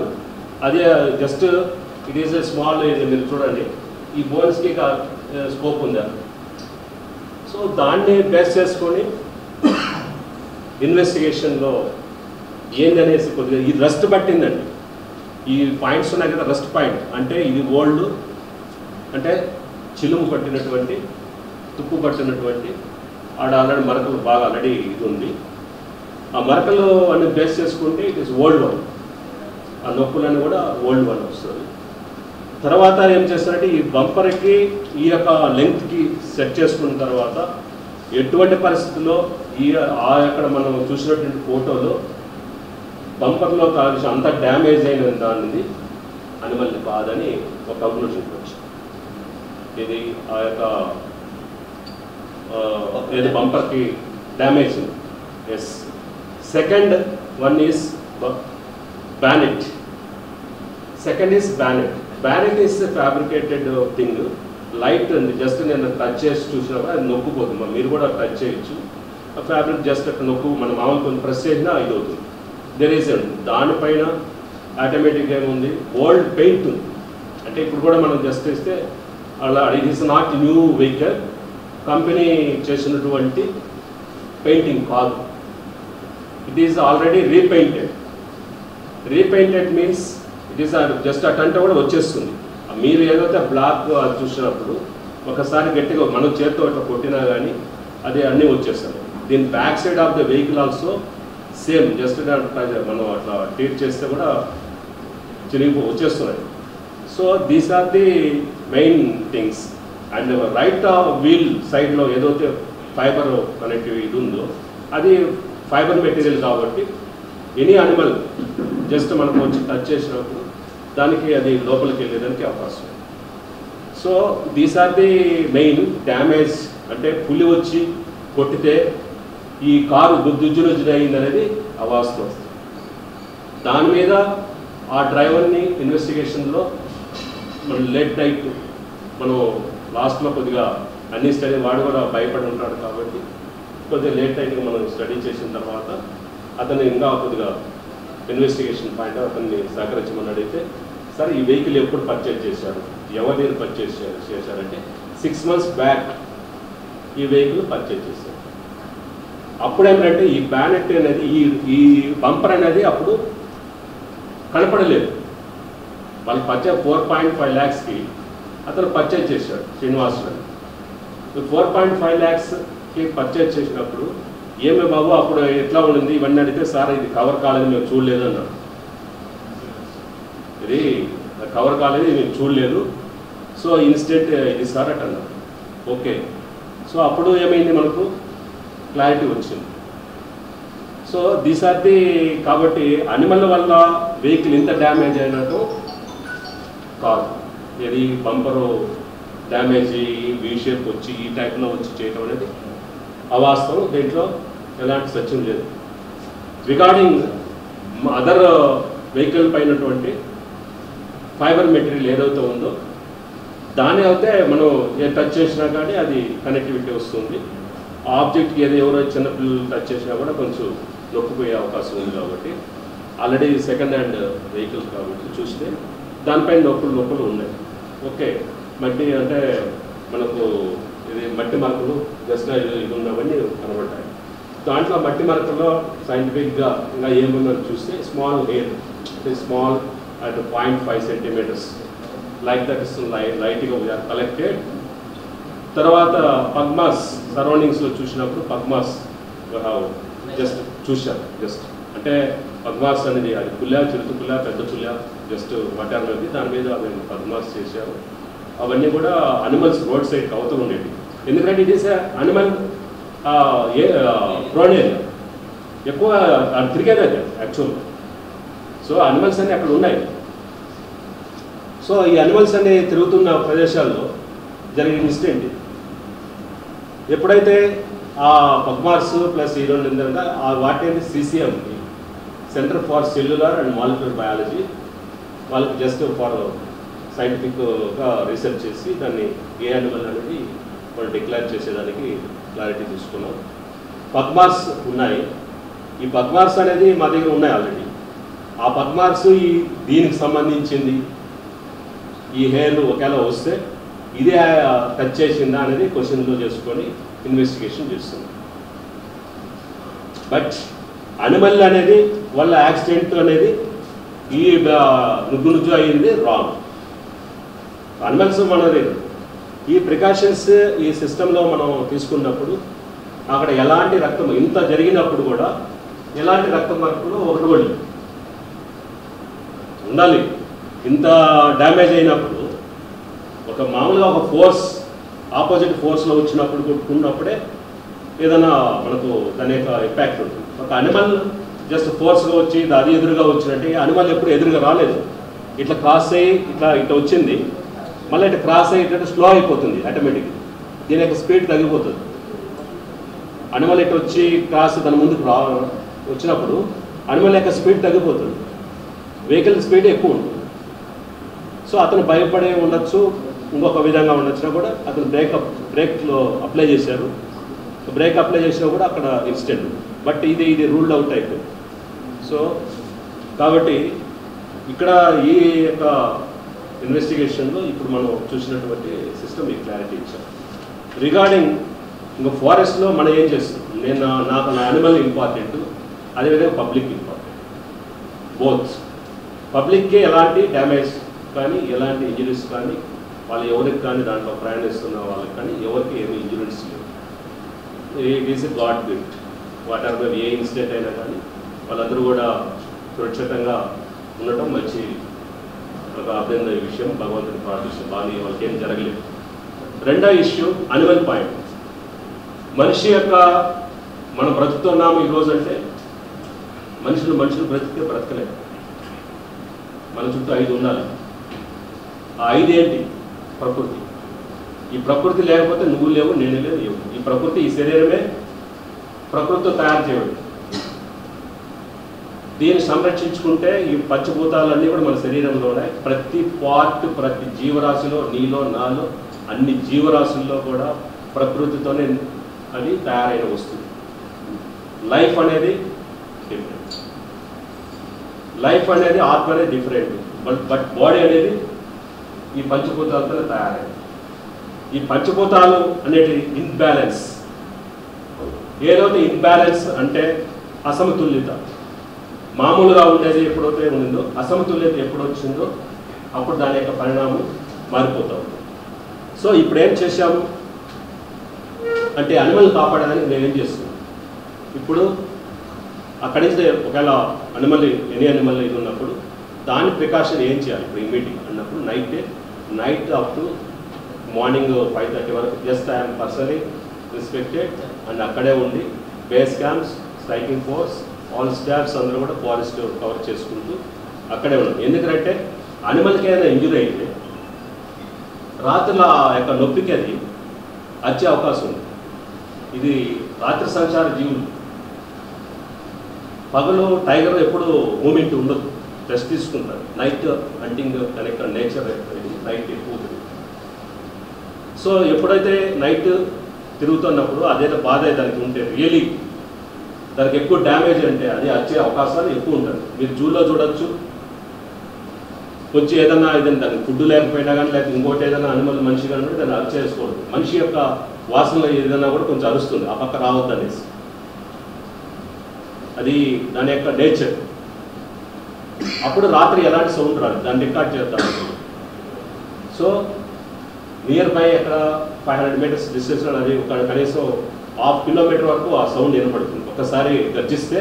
అదే just it is a small ఇది మీరు చూడండి. ఈ బోన్స్కి స్కోప్ ఉందా? సో దాన్ని బేస్ చేసుకొని ఇన్వెస్టిగేషన్లో ఏందనేసి కొద్దిగా ఈ రస్ట్ పట్టిందండి. ఈ పాయింట్స్ ఉన్నాయి కదా రస్ట్ పాయింట్ అంటే ఇది ఓల్డ్ అంటే చిలుము పట్టినటువంటి తుప్పు పట్టినటువంటి ఆడ ఆల్రెడీ మరకలు బాగా ఆల్రెడీ ఇది ఉంది. ఆ మరకలు అన్ని బేస్ చేసుకుంటే ఇట్ ఇస్ ఓల్డ్ వన్ ఆ నొప్పులన్నీ కూడా ఓల్డ్ వన్ వస్తుంది. తర్వాత ఏం చేస్తారంటే ఈ బంపర్కి ఈ యొక్క లెంగ్త్కి సెట్ చేసుకున్న తర్వాత ఎటువంటి పరిస్థితుల్లో ఈ ఆ అక్కడ మనం చూసినటువంటి ఫోటోలో బంపర్లో కాల్సి అంత డ్యామేజ్ అయిన దానిది అనిమల్ కాదని ఒక కంక్లూషన్కి వచ్చి ఇది ఆ యొక్క ఏదో బంపర్కి damage. Yes second one is bonnet second is bonnet bonnet is fabricated thing light అండి జస్ట్ నేను టచ్ చేసి చూసినప్పుడు అది నొక్కుపోతుంది. మీరు కూడా టచ్ చేయొచ్చు. ఆ ఫ్యాబ్రిక్ జస్ట్ అక్కడ నొక్కు మనం మామూలు కొంచెం ప్రెస్ చేసినా ఇది అవుతుంది. దెర్ ఈస్ దానిపైన ఆటోమేటిక్గా ఏముంది? ఓల్డ్ పెయింట్ ఉంది. అంటే ఇప్పుడు కూడా మనం జస్ట్ ఇస్తే అలా it is not new vehicle company చేసినటువంటి పెయింటింగ్ కాదు. It is already repainted repainted means it is just అటంటే కూడా వచ్చేస్తుంది. మీరు ఏదైతే బ్లాక్ అది చూసినప్పుడు ఒకసారి గట్టిగా మనం చేత్తో అట్లా కొట్టినా కానీ అది అన్నీ వచ్చేస్తాయి. దీని back side of the vehicle also same just మనం అట్లా ట్రీట్ చేస్తే కూడా చిరిగిపో వచ్చేస్తున్నాయి. So these are the main things and right wheel సైడ్లో ఏదైతే ఫైబర్ కనెక్టివ్ ఇది ఉందో అది ఫైబర్ మెటీరియల్ కాబట్టి ఎనీ అనిమల్ జస్ట్ మనకు వచ్చి టచ్ చేసినప్పుడు దానికి అది లోపలికి వెళ్ళేదానికి అవకాశం so these are the main damage అంటే పులి వచ్చి కొట్టితే ఈ కారు గుద్దుజ్జునుజ్జున అయింది అనేది అవాస్తవం దాని మీద ఆ డ్రైవర్ని ఇన్వెస్టిగేషన్లో మనం లేట్ టైట్ మనం లాస్ట్లో కొద్దిగా అన్ని స్టడీ వాడు కూడా భయపడి ఉంటాడు కాబట్టి కొద్దిగా లేట్ నైట్గా మనం స్టడీ చేసిన తర్వాత అతను ఇంకా కొద్దిగా ఇన్వెస్టిగేషన్ పాయింట్ అతన్ని సహకరించమని అడిగితే సరే ఈ వెహికల్ ఎప్పుడు పర్చేజ్ చేశారు? ఎవరి దగ్గర పర్చేజ్ చేశారంటే సిక్స్ మంత్స్ బ్యాక్ ఈ వెహికల్ పర్చేజ్ చేశారు. అప్పుడు ఏంటంటే ఈ బ్యానెట్ అనేది ఈ ఈ బంపర్ అనేది అప్పుడు కనపడలేదు. వాళ్ళు పర్చేజ్ ఫోర్ పాయింట్ ఫైవ్ ల్యాక్స్కి అతను పర్చేజ్ చేశాడు శ్రీనివాస్ ఫోర్ పాయింట్ ఫైవ్ ల్యాక్స్కి పర్చేజ్ చేసినప్పుడు ఏమే బాబు అప్పుడు ఎట్లా ఉండింది? ఇవన్నీ అడిగితే సార్ ఇది కవర్ కాలేదు మేము చూడలేదు అన్నాడు. ఇది కవర్ కాలేదు మేము చూడలేదు. సో ఇన్స్టెంట్ ఇది సార్ అట్ అన్నారు ఓకే. సో అప్పుడు ఏమైంది మనకు? క్లారిటీ వచ్చింది. సో దీస్ ఆర్ ది కాబట్టి అనిమల్ వల్ల వెహికల్ ఇంత డ్యామేజ్ అయినట్టు కాదు. ఇది బంపరు డ్యామేజ్ అయ్యి వీ షేప్ వచ్చి ఈ టైప్లో వచ్చి చేయటం అనేది అవాస్తవం. దీంట్లో ఎలాంటి సత్యం లేదు. రిగార్డింగ్ అదర్ వెహికల్ పైనటువంటి ఫైబర్ మెటీరియల్ ఏదైతే ఉందో దాని అయితే మనం ఏ టచ్ చేసినా కానీ అది కనెక్టివిటీ వస్తుంది. ఆబ్జెక్ట్కి ఏదో ఎవరో చిన్నపిల్లలు టచ్ చేసినా కూడా కొంచెం నొప్పిపోయే అవకాశం ఉంది కాబట్టి ఆల్రెడీ సెకండ్ హ్యాండ్ వెహికల్ కాబట్టి చూస్తే దానిపైన నొప్పులు నొప్పులు ఉన్నాయి. ఓకే. మట్టి అంటే మనకు ఇది మట్టి మార్కులు జస్ట్ ఇది ఉన్నవన్నీ కనబడ్డాయి. దాంట్లో మట్టి మార్కుల్లో సైంటిఫిక్గా ఇంకా ఏమున్నది చూస్తే స్మాల్ హెయిర్ అంటే small at point five centimetres like that is లైట్గా వీఆర్ కలెక్టెడ్. తర్వాత పద్మాస్ సరౌండింగ్స్లో చూసినప్పుడు పద్మాస్ జస్ట్ చూశారు జస్ట్. అంటే పద్మాస్ అనేది అది పుల్ల చిరుత పుల్ల పెద్ద పుల్ల జస్ట్ వాటర్ దాని మీద మేము పద్మాస్ చేశారు అవన్నీ కూడా అనిమల్స్ రోడ్ సైడ్ అవుతూ ఉండేవి. ఎందుకంటే ఇది అనిమల్ ఏ ప్రోన్ ఎక్కువ తిరిగేది అది యాక్చువల్గా సో అనిమల్స్ అన్నీ అక్కడ ఉన్నాయి. సో ఈ అనిమల్స్ అన్ని తిరుగుతున్న ప్రదేశాల్లో జరిగిన ఇన్సిడెంట్ ఎప్పుడైతే ఆ పగ్మార్స్ ప్లస్ ఈ రెండు ఏంటంటే ఆ వాటి CCM centre for cellular and molecular biology వాళ్ళకి జస్ట్ ఫర్ సైంటిఫిక్గా రీసెర్చ్ చేసి దాన్ని ఏ అనిమల్ అనేది వాళ్ళు డిక్లేర్ చేసేదానికి క్లారిటీ తీసుకున్నాం. పద్మార్స్ ఉన్నాయి. ఈ పద్మార్స్ అనేది మా దగ్గర ఉన్నాయి ఆల్రెడీ ఆ పద్మార్స్ ఈ దీనికి సంబంధించింది. ఈ హెయిర్ ఒకవేళ వస్తే ఇదే టచ్ చేసిందా అనేది క్వశ్చన్లో చేసుకొని ఇన్వెస్టిగేషన్ చేస్తుంది బట్ అనిమల్ అనేది వాళ్ళ యాక్సిడెంట్ అనేది ఈ నుగ్గు నుజ్జు అయింది రాంగ్ అనిమల్స్ లేదు ఈ ప్రికాషన్స్ ఈ సిస్టంలో మనం తీసుకున్నప్పుడు అక్కడ ఎలాంటి రక్తం ఇంత జరిగినప్పుడు కూడా ఎలాంటి రక్తం మార్పులు ఒకటి ఉండాలి. ఇంత డ్యామేజ్ అయినప్పుడు ఒక మామూలుగా ఒక ఫోర్స్ ఆపోజిట్ ఫోర్స్లో వచ్చినప్పుడు కొట్టుకున్నప్పుడే ఏదైనా మనకు దాని యొక్క ఇంపాక్ట్ ఉంటుంది. ఒక అనిమల్ జస్ట్ ఫోర్స్గా వచ్చి అది ఎదురుగా వచ్చినట్టు అనిమల్ ఎప్పుడు ఎదురుగా రాలేదు. ఇట్లా క్రాస్ అయ్యి ఇట్లా ఇట్లా వచ్చింది. మళ్ళీ ఇట్లా క్రాస్ అయ్యి ఇట్లా స్లో అయిపోతుంది ఆటోమేటిక్గా దీని యొక్క స్పీడ్ తగ్గిపోతుంది. అనిమల్ ఇటు వచ్చి క్రాస్ తన ముందుకు రా వచ్చినప్పుడు అనిమల్ యొక్క స్పీడ్ తగ్గిపోతుంది. వెహికల్ స్పీడ్ ఎక్కువ ఉంటుంది. సో అతను భయపడే ఉండొచ్చు ఇంకొక విధంగా ఉండొచ్చినా కూడా అతను బ్రేక్ బ్రేక్లో అప్లై చేశారు. బ్రేక్ అప్లై చేసినా కూడా అక్కడ ఇన్సిడెంట్ బట్ ఇది ఇది రూల్డ్ అవుట్ అయిపోయింది. సో కాబట్టి ఇక్కడ ఈ యొక్క ఇన్వెస్టిగేషన్లో ఇప్పుడు మనం చూసినటువంటి సిస్టమ్ ఈ క్లారిటీ ఇచ్చాం. రిగార్డింగ్ ఇంకా ఫారెస్ట్లో మనం ఏం చేస్తాం నేను నాకు నా అనిమల్ ఇంపార్టెంట్ అదేవిధంగా పబ్లిక్ ఇంపార్టెంట్ బోత్ పబ్లిక్కి ఎలాంటి డ్యామేజ్ కానీ ఎలాంటి ఇంజరీస్ కానీ వాళ్ళు ఎవరికి కానీ దాంట్లో ప్రయాణిస్తున్న వాళ్ళకి కానీ ఎవరికి ఏమి ఇంజరీస్ లేవు. It is a god gift what are a incident అయినా కానీ వాళ్ళందరూ కూడా సురక్షితంగా ఉండటం మంచి ఒక అభ్యంతర విషయం. భగవంతుని ప్రార్థిస్తూ బాగా వాళ్ళకి ఏం జరగలేదు. రెండో ఇష్యూ అనిమల్ పాయింట్ మనిషి యొక్క మనం బ్రతుకుతున్నాము ఈరోజు అంటే మనుషులు మనుషులు బ్రతికే బ్రతకలేదు మన చుట్టూ ఐదు ఉండాలి. ఆ ఐదు ఏంటి ప్రకృతి. ఈ ప్రకృతి లేకపోతే నువ్వు లేవు నేను లేవు లేవు. ఈ ప్రకృతి ఈ శరీరమే ప్రకృతితో తయారు చేయబడి దీన్ని సంరక్షించుకుంటే ఈ పచ్చిభూతాలన్నీ కూడా మన శరీరంలోనే ప్రతి పార్ట్ ప్రతి జీవరాశిలో నీలో నాలో అన్ని జీవరాశుల్లో కూడా ప్రకృతితోనే అది తయారైన వస్తుంది లైఫ్ అనేది డిఫరెంట్ లైఫ్ అనేది ఆత్మ అనేది డిఫరెంట్ బట్ బట్ బాడీ అనేది ఈ పంచభూతాలతోనే తయారైంది. ఈ పంచభూతాలు అనేటి ఇన్బ్యాలెన్స్ ఏదైతే ఇన్బ్యాలెన్స్ అంటే అసమతుల్యత. మామూలుగా ఉండేది ఎప్పుడైతే ఉండిందో అసమతుల్యత ఎప్పుడు వచ్చిందో అప్పుడు దాని యొక్క పరిణామం మారిపోతాం ఉంది. సో ఇప్పుడు ఏం చేశాము? అంటే అనిమల్ కాపాడడానికి మేమేం చేస్తున్నాం? ఇప్పుడు అక్కడి నుంచి ఒకవేళ అనిమల్ ఎనీ అనిమల్ ఇది ఉన్నప్పుడు దాని ప్రికాషన్ ఏం చేయాలి? ఇప్పుడు ఇమీడియట్ అన్నప్పుడు night night up to morning five thirty వరకు just I'm personally respected and అక్కడే ఉండి base camps striking force all staffs అందరూ కూడా ఫారెస్ట్ కవర్ చేసుకుంటూ అక్కడే ఉన్నాం ఎందుకంటే అనిమల్కి ఏదైనా ఇంజురీ అయితే రాత్రుల ఆ యొక్క నొప్పికి అది వచ్చే అవకాశం ఉంది. ఇది రాత్రి సంచార జీవులు. పగలు టైగర్ ఎప్పుడు మూమెంట్ ఉండదు. రెస్ట్ తీసుకుంటారు. నైట్ హంటింగ్ కనుక నేచర్ నైట్ ఎక్కువ సో ఎప్పుడైతే నైట్ తిరుగుతున్నప్పుడు అదేదో బాధ దానికి ఉంటే రియలీ దానికి ఎక్కువ డ్యామేజ్ అంటే అది వచ్చే అవకాశాలు ఎక్కువ ఉంటుంది మీరు జూలో చూడొచ్చు. కొంచెం ఏదన్నా ఏదైనా దానికి ఫుడ్ లేకపోయినా కానీ లేకపోతే ఇంకోటి ఏదైనా అనిమల్ మనిషి కానీ ఉంటే దాన్ని అరెస్ట్ మనిషి యొక్క వాసన ఏదైనా కూడా కొంచెం అరుస్తుంది. ఆ పక్క రావద్దు అనేసి. అది దాని యొక్క నేచర్. అప్పుడు రాత్రి ఎలాంటి సౌండ్ రాదు. దాన్ని రికార్డ్ చేద్దాం. సో నియర్ బై అక్కడ ఫైవ్ హండ్రెడ్ మీటర్స్ డిస్టెన్స్లో అది ఒక కనీసం హాఫ్ కిలోమీటర్ వరకు ఆ సౌండ్ వినపడుతుంది. ఒకసారి గర్జిస్తే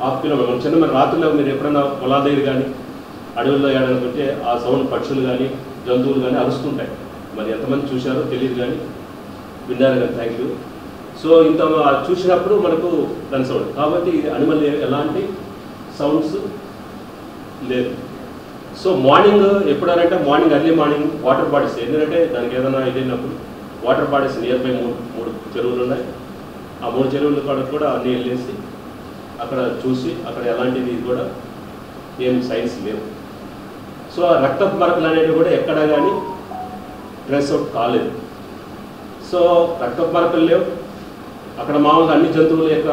హాఫ్ కిలోమీటర్ చిన్న మరి రాత్రిలో మీరు ఎప్పుడైనా పొలాల దగ్గర కానీ అడవుల్లో ఏడాలనుకుంటే ఆ సౌండ్ పక్షులు కానీ జంతువులు కానీ అరుస్తుంటాయి. మరి ఎంతమంది చూశారో తెలియదు కానీ విన్నారు కానీ థ్యాంక్ యూ సో ఇంత చూసినప్పుడు మనకు దాని సౌండ్. కాబట్టి అనిమల్ ఎలాంటి సౌండ్స్ లేదు. సో మార్నింగ్ ఎప్పుడంటే morning early morning water bodies ఎందుకంటే దానికి ఏదైనా ఇదైనప్పుడు వాటర్ బాడీస్ నియర్ బై మూడు మూడు చెరువులు ఉన్నాయి. ఆ మూడు చెరువుల కాడ కూడా అన్నీ వెళ్ళేసి అక్కడ చూసి అక్కడ ఎలాంటిది కూడా ఏం సైన్స్ లేవు. సో ఆ రక్త మరకలు అనేవి కూడా ఎక్కడ కానీ డ్రెస్ అవుట్ కాలేదు. సో రక్త మరకలు లేవు. అక్కడ మామూలుగా అన్ని జంతువుల యొక్క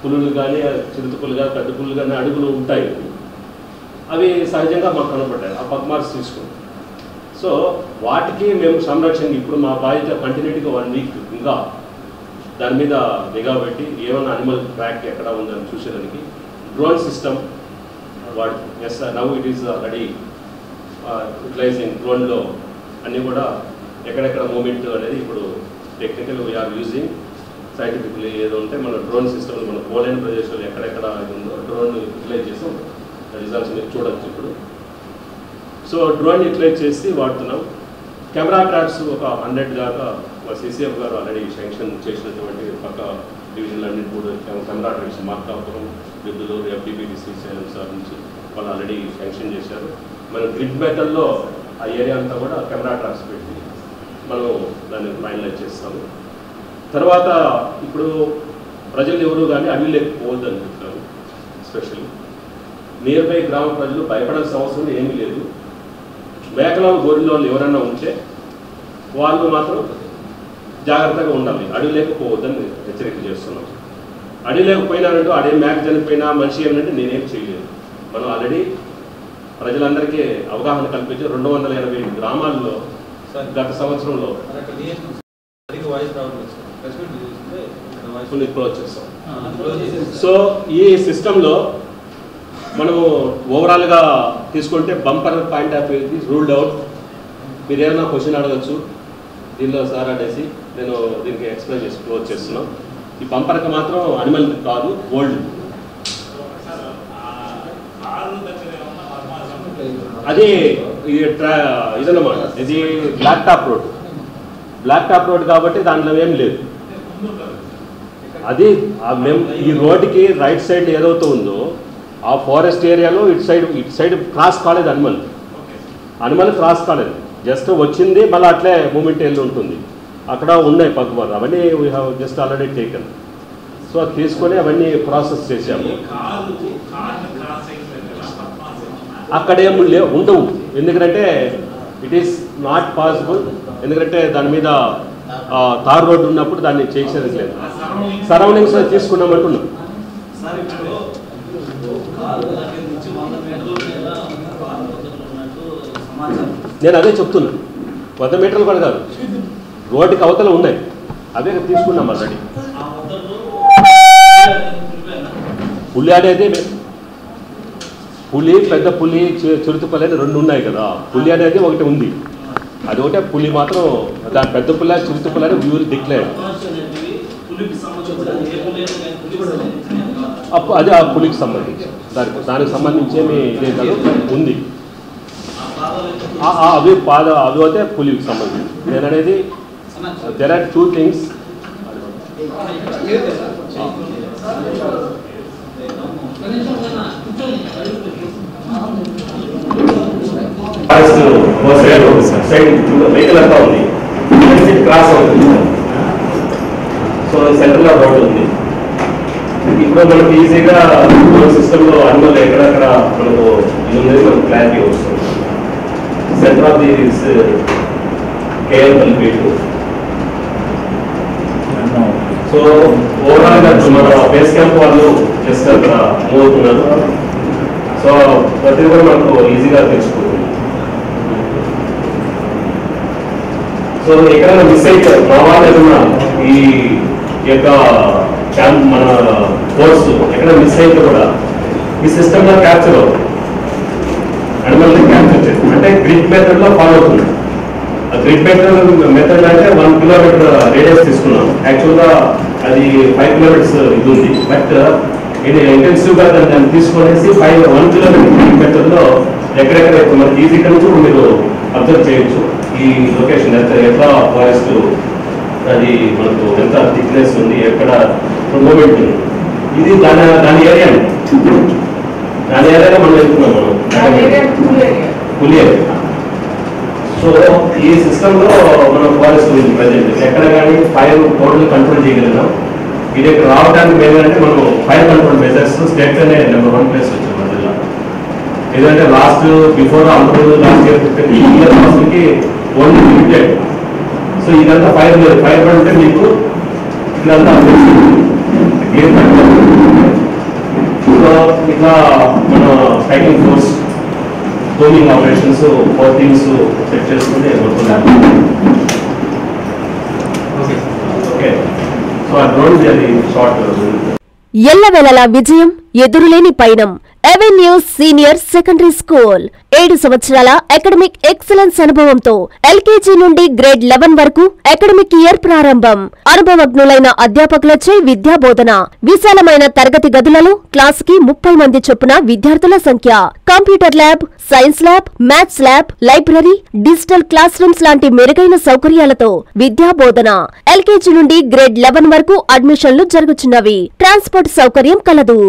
పులులు కానీ చిరుతపులు కానీ పెద్ద పులులు కానీ అడుగులు ఉంటాయి. అవి సహజంగా మాకు కనపడ్డాయి. ఆ పద్మార్క్స్ తీసుకుని సో వాటికి మేము సంరక్షణ ఇప్పుడు మా బాధ్యత కంటిన్యూటీగా వన్ వీక్ ఇంకా దాని మీద నిఘా పెట్టి ఏమైనా అనిమల్ ట్రాక్ ఎక్కడ ఉందని చూసేదానికి డ్రోన్ సిస్టమ్ వాడు yes now it is ready utilising డ్రోన్లో అన్నీ కూడా ఎక్కడెక్కడ మూమెంట్ అనేది ఇప్పుడు టెక్నికల్ వీఆర్ యూజింగ్ సైంటిఫిక్లీ ఏదో ఉంటే మన డ్రోన్ సిస్టమ్ మన పోలైన ప్రదేశంలో ఎక్కడెక్కడ ఉందో డ్రోన్ యూటిలైజ్ చేసాం రిజల్ట్స్ మీరు చూడవచ్చు ఇప్పుడు. సో డ్రోన్ యూటిలైజ్ చేసి వాడుతున్నాం. కెమెరా ట్రాప్స్ ఒక హండ్రెడ్ దాకా మా సిసిఎఫ్ గారు ఆల్రెడీ శాంక్షన్ చేసినటువంటి పక్క డివిజన్లన్నీ కూడా camera traps Markapuram Biddulur FDBTC sir నుంచి వాళ్ళు ఆల్రెడీ శాంక్షన్ చేశారు. మన గ్రిడ్ మెటల్లో ఆ ఏరియా అంతా కూడా కెమెరా ట్రాక్స్ పెట్టి మనం దాన్ని ఫైనలైజ్ చేస్తాము. తర్వాత ఇప్పుడు ప్రజలు ఎవరు కానీ అవి లేకపోవద్దు అని చెప్తారు స్పెషల్ నియర్ బై గ్రామ ప్రజలు భయపడాల్సిన అవసరం ఏమీ లేదు. మేకలో గోరిలో వాళ్ళు ఎవరైనా ఉంటే వాళ్ళు మాత్రం జాగ్రత్తగా ఉండాలి. అడవి లేకపోవద్దని హెచ్చరిక చేస్తున్నాం అడవి లేకపోయినానంటూ అడే మేక చనిపోయినా మనిషి ఏమంటే నేనేం చేయలేదు. మనం ఆల్రెడీ ప్రజలందరికీ అవగాహన కల్పించి రెండు వందల ఎనభై గ్రామాల్లో గత సంవత్సరంలో వాయిస్ రావట్లేదు సార్. రెస్పెక్ట్ చేస్తే వాయిస్ కొన్ని క్లోజ్ చేస్తాం సో ఈ సిస్టంలో మనము ఓవరాల్గా తీసుకుంటే bumper point of view ruled out మీరు ఏమైనా క్వశ్చన్ అడగచ్చు. దీనిలో సార్ అనేసి నేను దీనికి ఎక్స్ప్లెయిన్ చేసి క్లోజ్ చేస్తున్నాం. ఈ పంపరక మాత్రం అనిమల్ కాదు ఓల్డ్ అది ఇది ట్రా ఇదన్నమాట. ఇది black top road black top road కాబట్టి దాంట్లో ఏం లేదు. అది మేము ఈ రోడ్డుకి రైట్ సైడ్ ఏదైతే ఉందో ఆ ఫారెస్ట్ ఏరియాలో ఇటు సైడ్ ఇటు సైడ్ క్రాస్ కాలేదు అనిమల్ అనిమల్ క్రాస్ కాలేదు. జస్ట్ వచ్చింది మళ్ళీ అట్లే మూమెంట్ వెళ్ళి ఉంటుంది. అక్కడ ఉన్నాయి పగ్మార్ అవన్నీ we have just already taken so అది తీసుకొని అవన్నీ ప్రాసెస్ చేసాము అక్కడేం లే ఉండవు. ఎందుకంటే ఇట్ ఈస్ నాట్ పాసిబుల్ ఎందుకంటే దాని మీద తార్ రోడ్డు ఉన్నప్పుడు దాన్ని చేసేది లేదు. సరౌండింగ్స్ తీసుకున్నాం అనుకున్నాం ఇప్పుడు కారు దగ్గర నుంచి వంద మీటర్ల మీద కారు పద్ధతులు ఉన్నట్టు సమాచారం నేను అదే చెప్తున్నా. వంద మీటర్లు కూడా కాదు. రోడ్డుకి అవతల ఉన్నాయి. అవే తీసుకున్నాం ఆల్రెడీ పులి అనేది పులి పెద్ద పులి చిరుతుపల్లి అనేది అని రెండు ఉన్నాయి కదా. పులి అనేది ఒకటి ఉంది. అది ఒకటే పులి మాత్రం దాని పెద్ద పుల్ల చిరుతుపల్లి అని వ్యూ డిక్లేర్. అప్పు అది ఆ పులికి సంబంధించి. దానికి దానికి సంబంధించి ఏమి ఇదే కాదు. ఉంది. అవి పాద అవి అయితే పులికి సంబంధించి నేను అనేది దెర్ ఆర్ టూ థింగ్స్ కనీసం సైడ్ వెహికల్ అంతా ఉంది క్రాస్ అవుతుంది సో సెంట్రల్ రోడ్ ఉంది ఇప్పుడు మనకి ఈజీగా మన సిస్టంలో అనిమల్ ఎక్కడెక్కడ మనకు ఇది ఉంది మనకు క్లారిటీ వస్తుంది సెంటర్ ఆఫ్ ది కేఎల్ కలిపేటు సో ఓవరాల్గా మన బేస్ క్యాంప్ వాళ్ళు జస్ట్ అక్కడ మూవ్ అవుతున్నారు సో ప్రతి కూడా మనకు ఈజీగా తెలుసుకుంటుంది సో ఎక్కడైనా మిస్ అయితే మా వాళ్ళు ఏదైనా ఈ యొక్క క్యాంప్ మన కోర్సు ఎక్కడ మిస్ అయితే కూడా ఈ సిస్టమ్లో క్యాప్చర్ అవుతుంది. అనిమల్ని క్యాప్చర్ చేస్తుంది అంటే గ్రిడ్ మెథడ్లో ఫాలో అవుతుంది. ఆ గ్రిడ్ మెథడ్ మెథడ్ అంటే వన్ కిలోమీటర్ రేడియస్ తీసుకున్నాం. యాక్చువల్గా అది ఫైవ్ కిలోమీటర్స్ ఇది ఉంది. బట్ ఇది ఇంటెన్సివ్గా దాన్ని దాన్ని ఫైవ్ వన్ కిలోమీటర్ గ్రిడ్ మెథడ్లో ఎక్కడెక్కడ మనకి ఈజీ నుంచి కూడా మీరు అబ్జర్వ్ చేయొచ్చు. ఈ లొకేషన్ ఎంత ఎట్లా ఫారెస్ట్ అది మనకు ఎంత థిక్నెస్ ఉంది ఎక్కడ మూమెంట్ ఉంది. ఇది దాని దాని ఏరియా దాని ఏరియాలో మనం వెళ్తున్నాం మనం. సో ఈ సిస్టమ్లో మనం ఫారెస్ట్ ఉంది ప్రజెంట్ ఎక్కడ కానీ ఫైర్ టోటల్ కంట్రోల్ చేయగలిగినాం ఇది రావడానికి అంటే మనం ఫైర్ కంట్రోల్ మెజర్స్ స్టేట్లోనే నెంబర్ వన్ ప్లేస్ వచ్చాం మన జిల్లా. ఎందుకంటే లాస్ట్ బిఫోర్ అందరూ లాస్ట్ ఇయర్ ఫిఫ్టీన్ ఇయర్కి ఓన్లీ లిమిటెడ్ సో ఇదంతా ఫైర్ లేదు ఫైర్ పడితే మీకు ఇదంతా క్లియర్ సో ఇట్లా మన fighting force operations four set చేసుకుంటే ఓకే. సో ఆ డ్రోన్ అది షార్ట్ ఎల్లవెలలా విజయం ఎదురులేని పయనం. ఎవెన్యూ సీనియర్ సెకండరీ స్కూల్ ఏడు సంవత్సరాల అకాడమిక్ ఎక్సలెన్స్ అనుభవంతో ఎల్కేజీ నుండి గ్రేడ్ లెవెన్ వరకు అకాడమిక్ ఇయర్ ప్రారంభం. అనుభవజ్ఞులైన అధ్యాపకులచే విద్యా బోధన విశాలమైన తరగతి గదులలో క్లాస్కి ముప్పై మంది చొప్పున విద్యార్థుల సంఖ్య. Computer lab science lab maths lab library digital class rooms లాంటి మెరుగైన సౌకర్యాలతో విద్యా బోధన ఎల్కేజీ నుండి గ్రేడ్ లెవెన్ వరకు అడ్మిషన్లు జరుగుతున్నవి ట్రాన్స్పోర్ట్ సౌకర్యం కలదు.